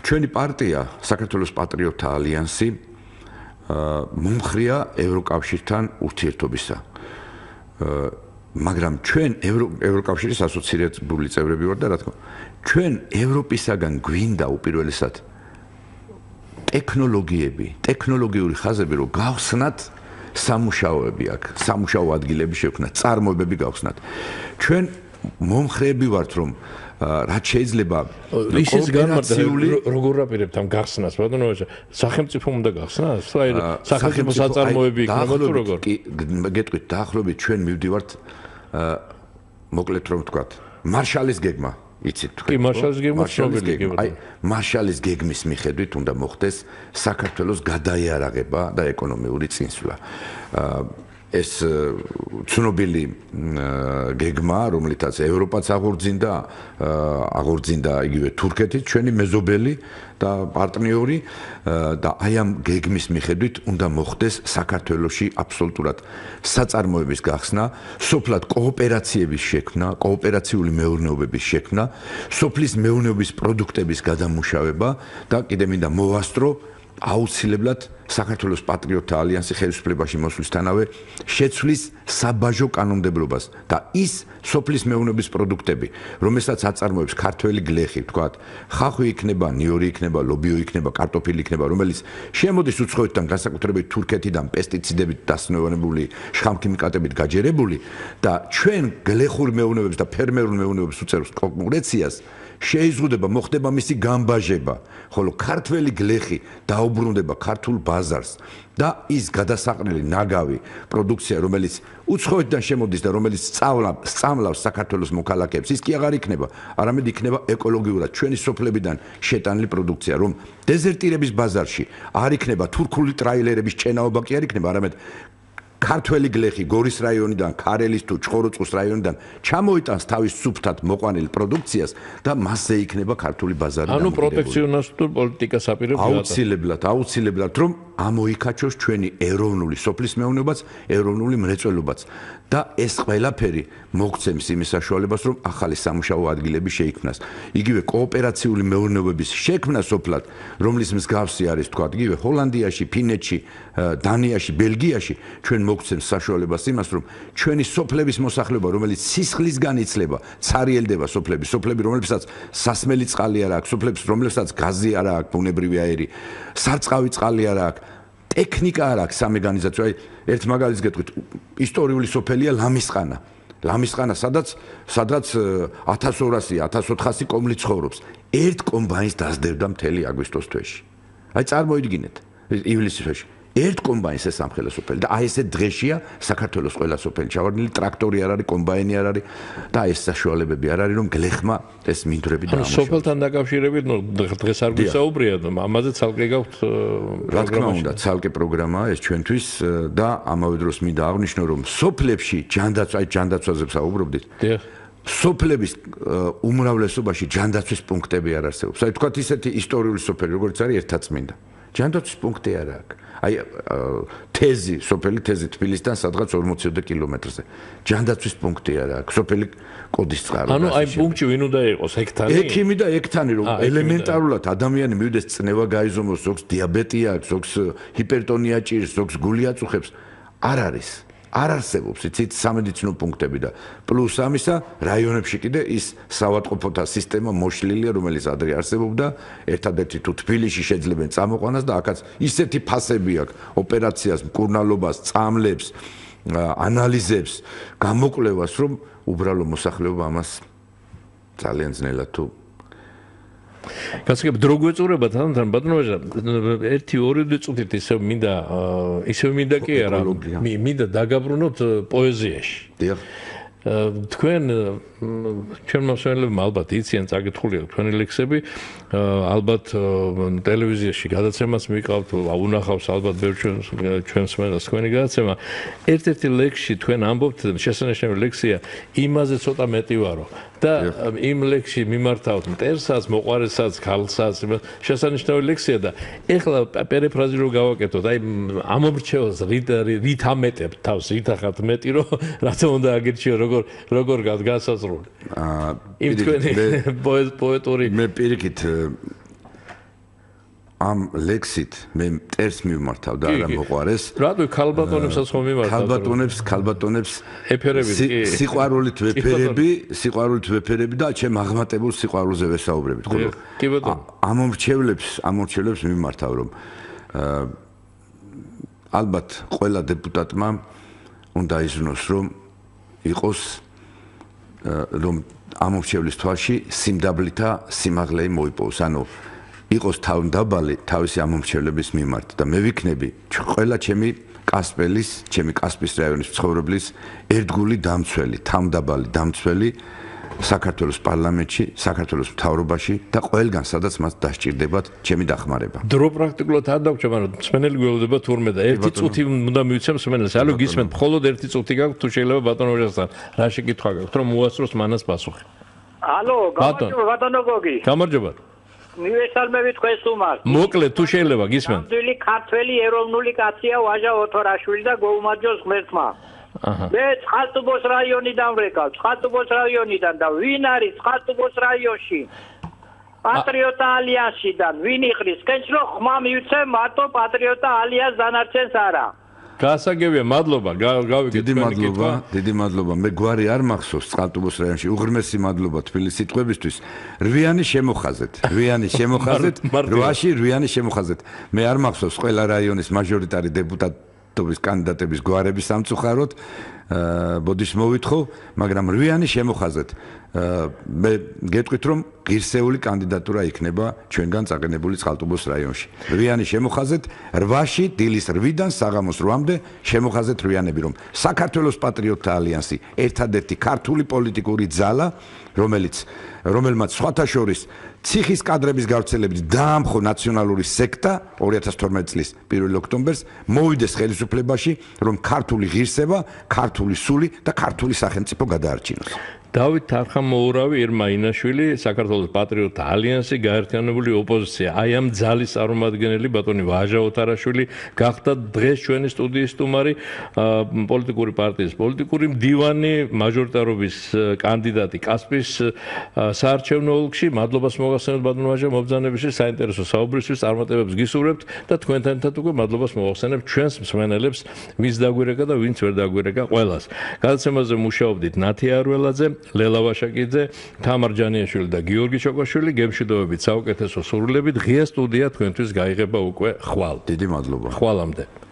ჩვენი პარტია, საქართველოს პატრიოტთა ალიანსი მომხრია ევროკავშირთან ურთიერთობისა. მაგრამ ჩვენ ევროკავშირის ასოცირებული წევრები ვართ და რა თქმა ჩვენ ევროპისაგან გვინდა უპირველესად ტექნოლოგიები, ტექნოლოგიური ხაზები რომ გავხსნათ სამუშაოები აქ, სამუშაო ადგილები შევქნათ, წარმოებები გავხსნათ. ჩვენ მომხრეები ვართ რომ რაც შეიძლება ისის განმარტებული როგორ აპირებთ ამ გახსნას? ბატონო სახელმწიფო უნდა გახსნას? აი სახელმწიფო საწარმოები იქნება თუ როგორ? კი გეტყვით დაახლოებით ჩვენ მივდივართ მოკლედ რომ ვთქვათ მარშალის გეგმა იცით თქვენ კი მარშალის გეგმა ცნობილი გეგმა აი მარშალის გეგმის მიხედვით უნდა მოხდეს საქართველოს გადაიარაღება და ეკონომიური წინსვლა ეს ცნობილი გეგმა, რომლითაც ევროპაც აღორძინდა, აღორძინდა იგივე თურქეთი, ჩვენი მეზობელი და პარტნიორი და აი ამ გეგმის მიხედვით უნდა მოხდეს საქართველოსი აბსოლუტურად საწარმოების გახსნა, სოფლად კოოპერაციების შექმნა, კოოპერაციული მეურნეობების შექმნა, სოფლის მეურნეობის პროდუქტების გადამუშავება და კიდე მინდა მოვასწრო აუცილებლად საქართველოს პატრიოტთა ალიანსი ხელისუფლებაში მოსვლისთანავე შეცვლის საბაჟო კანონმდებლობას და ის სოფლის მეურნეობის პროდუქტები, რომელსაც აწარმოებს ქართველი გლეხი, თქვათ, ხახვი იქნება, ნიორი იქნება, ლობიო იქნება, კარტოფილი იქნება, რომელიც შემოდის უცხოეთიდან, განსაკუთრებით თურქეთიდან პესტიციდებით დასნევანებული, შხამქიმიკატებით გაჯერებული და ჩვენ გლეხურ მეურნეობებს და ფერმერულ მეურნეობებს უწევს კონკურენციას შეიზღუდება, მოხდება მისი გამბაჟება, ხოლო ქართველი გლეხი დაუბრუნდება ქართულ ბაზარს და ის გადასაყრელი ნაგავი პროდუქცია, რომელიც უცხოეთიდან შემოდის და რომელიც სწავლავს, სწავლავს საქართველოს მოქალაქეებს, ის კი აღარ იქნება, არამედ იქნება ეკოლოგიურად ჩვენი სოფლებიდან შეტანილი პროდუქცია, რომ დეზერტირების ბაზარში არ იქნება თურქული ტრაილერების ჭენაობა კი არ იქნება, არამედ ქართველი გლეხი გორის რაიონიდან, ქარელის თუ ჩხოროწყუს რაიონიდან ჩამოიტანს თავის სუფთად მოყვანილ პროდუქციას და მასზე იქნება ქართული ბაზარი. ანუ პროტექციონისტურ პოლიტიკას აპირებს აუცილებლად, აუცილებლად რომ ამოიქაჩოს ჩვენი ეროვნული სოფლის მეურნეობაც, ეროვნული მრეწველობაც და ეს ყველაფერი მოგცემს იმის საშუალებას, რომ ახალი სამუშაო ადგილები შეიქმნას. იგივე კოოპერაციული მეურნეობების შექმნა სოფლად, რომლის მსგავსი არის თქვა, იგივე ჰოლანდიაში, ფინეთში, დანიაში, ბელგიაში, ჩვენ მოგცემს საშუალებას იმას, რომ ჩვენი სოფლების მოსახლეობა, რომელიც სისხლისგან იცლება, цаრიელდება სოფლები, სოფლები, რომლებსაც სასმელი წყალი არ აქვს, სოფლებს, რომლებსაც გაზი არ აქვს, ბუნებრივი აირი, სარწყავი წყალი არ აქვს, ტექნიკა არ აქვს სამეგანიზაციო. აი, ერთ მაგალითს გეტყვით, ისტორიული სოფელია ლამისყანა. ლამისყანა, სადაც სადაც 1200, 1400 კომლი ცხოვრობს. ერთ კომბაინს დაძდებდა მთელი აგვისტოს თვეში. აი, წარმოიდგინეთ, ივლისის თვეში. ერთ კომბაინს ეს სამხელა სოფელი და აი ესე დღეშია საქართველოს ყველა სოფელი ჩავარდნილი ტრაქტორი არ არის კომბაინი არ არის და ეს საშუალებები არ არის რომ გლეხმა ეს მინდვრები დაამუშავოს. ანუ სოფელთან დაკავშირებით ნუ დღეს არ გვისაუბრია ამაზე ცალკე გაქვთ რა თქმა უნდა ცალკე პროგრამაა ეს ჩვენთვის და ამავე დროს მინდა აღნიშნო რომ სოფლებში ჯანდაცვა აი ჯანდაცვაზე საუბრობდით. დიახ. სოფლების უმრავლესობაში ჯანდაცვის პუნქტები არ არსებობს. აი თქვათ ისეთი ისტორიული სოფელი როგორც არის ერთაწმინდა. ჯანდაცვის პუნქტი არ აქვს. აი თეზი, სოფელი თეზი თბილისთან სადღაც 40 კილომეტრზე. ჯანდაცვის პუნქტი არა აქვს, სოფელი კოდის წყარო. ანუ აი პუნქტი ვინ უნდა იყოს, ჰექტარი? ექიმი და ექთანი რომ ელემენტარულად ადამიანი მივიდეს წნევა გაიზომოს, ზოგს დიაბეტი აქვს, ზოგს ჰიპერტონია ჭირს, ზოგს გული აწუხებს. არ არის. არ არსებობს იცით სამედიცინო პუნქტები და პლუს ამისა რაიონებში კიდე ის სავატყოფოთა სისტემა მოშლილია რომელიც ადრე არსებობდა. ერთადერთი თუ თბილისში შეძლებენ წამოყვანას და აქაც ისეთი ფასები აქვს. ოპერაციას მკურნალობას წამლებს ანალიზებს გამოკვლევას რომ უბრალო მოსახლეობა ამას ძალიან ძნელად თუ გასაგებ დრო გვეწურება თან თან ბატონოჟა 1-2 წუთით ისე მინდა ისე მინდა კი არა მინდა დაგაბრუნოთ პოეზიაში დიახ თქვენ ჩვენ მოსვენებმა ალბათ იციან წაკითხულია თქვენი ლექსები ალბათ ტელევიზიაში გადაცემას მიყავთ აუნახავს ალბათ ბევრ ჩვენ ჩვენს მენას თქვენი გადაცემა ერთ-ერთი ლექსში თქვენ ამბობთ შესანიშნავი ლექსია იმაზე ცოტა მეტი ვარო და იმ ლექსში მიმართავთ მტერსაც მოყარესაც ქალსაც შესანიშნავი ლექსია და ეხლა პერიფრაზი რო გავაკეთოთ აი ამომრჩეველს რით ამეტებ თავს რით ახათ მეტი რო რა თქმა უნდა აგირჩიო როგორ როგორ გასაზრული აა იმ თქვენი პოეტური მე პირიქით ამ ლექსით მე მტერს მიმართავ და არა მოყარეს. რატო ქალბატონებსაც ხომ მიმართავ? ქალბატონებს, ქალბატონებს ეფერები კი სიყვარულით ვეფერები, სიყვარულით ვეფერები და ჩემ აღმატებულ სიყვარულზე ვესაუბრებით, ხო? კი ბატონო. ამორჩევლებს, ამორჩევლებს მიმართავ რომ ალბათ ყველა დეპუტატმა უნდა იზრუნოს რომ იყოს რომ ამორჩევლის თვალში სიმდაბლითა სიმაღლე მოიპოვოს. ანუ იყოს თავდაბალი თავისი ამომრჩევლების მიმართ და მე ვიქნები ყველა ჩემი კასპელის, ჩემი კასპის რაიონის ცხოვრებლის ერთგული დამცველი, თავდაბალი დამცველი საქართველოს პარლამენტში, საქართველოს მთავრობაში და ყველგან სადაც მას დასჭირდებათ ჩემი დახმარება. დრო პრაქტიკულად არ დაგვჭა, მაგრამ სმენელი გველოდება თურმე და ერთი წუთი უნდა მივიცემ სმენელს. ალო გისმენთ, მხოლოდ ერთი წუთი გაქვთ თუ შეიძლება ბატონო ოჯახთან. რა შეკითხვა გაქვთ, რომ უასწროს მანას პასუხი. ალო, გამარჯობა ბატონო გოგი. გამარჯობა. მივესალმები თქვენს უმარს. მოკლედ თუ შეიძლება გისმენ. ძველი ქართველი ეროვნული კაცია ვაჟა ოთორაშვილი და გოუმაჯოს ღმერთმა. აჰა. მე ცხალტუბოს რაიონიდან ვრეკავ, ცხალტუბოს რაიონიდან და ვინ არის ცხალტუბოს რაიონში? პატრიოტა ალიანსიდან ვინ იყრის? კენც რო ხმა მივცე მარტო პატრიოტა ალიანს დანარჩენს არა. გასაგებია, მადლობა. გავიგეთ. დიდი მადლობა, დიდი მადლობა. მე გვარი არ მახსოვს წყალტუბოს რაიონში. უღრმესი მადლობა თბილისის სიტყვებისთვის. რვიანი შემოხაზეთ. რვიანი შემოხაზეთ. რვაში რვიანი შემოხაზეთ. მე არ მახსოვს ყველა რაიონის მაჟორიტარი დეპუტატობის კანდიდატების გვარების სამწუხაროდ. ბოდის მოვითხოვ, მაგრამ რვიანი შემოხაზეთ. მე გეტყვით რომ ღირსეული კანდიდატურა იქნება ჩვენგან წაგენებული წყალტუბოს რაიონში. რვიანი შემოხაზეთ 8-ში დილის 8-დან საღამოს 8-მდე შემოხაზეთ რვიანები რომ საქართველოს პატრიოტთა ალიანსი ერთადერთი ქართული პოლიტიკური ძალა რომელიც რომელმაც სხვათა შორის ციხის კადრების გავრცელებით დაამხო ნაციონალური სექტა 2012 წლის 1 ოქტომბერს მოვიდეს ხელისუფლებაში რომ ქართული ღირსება, ქართული სული და ქართული სახელმწიფო გადაარჩინოს. დავით თარხამოურავი ერმა ინაშვილი საქართველოს პატრიოტთა ალიანსი გაერთიანებული ოპოზიცია. აი ამ ძალის წარმომადგენელი ბატონი ვაჟა ოთარაშვილი გახდა დღეს ჩვენი სტუდიის სტუმარი პოლიტიკური პარტიის პოლიტიკური მდივანი მაჟორიტარობის კანდიდატი კასპის საარჩევნო ოლქში მადლობას მოგახსენებთ ბატონ ვაჟა მობძანებისთვის საინტერესო საუბრისთვის წარმატებებს გისურვებთ და თქვენთან ერთად უკვე მადლობას მოგახსენებთ ჩვენს მსმენელებს ვინც დაგვირეკა და ვინც ვერ დაგვირეკა ყველას. გადაცემაზე მუშაობდით ნათი არველაძე ლელა ვაშაკიძე, თამარ ჯანიაშვილი და გიორგი ჩოკოშვილი გემშვიდობებით საუკეთესო სურვილებით ღია სტუდია თქვენთვის გაიღება უკვე ხვალ. დიდი მადლობა. ხვალამდე.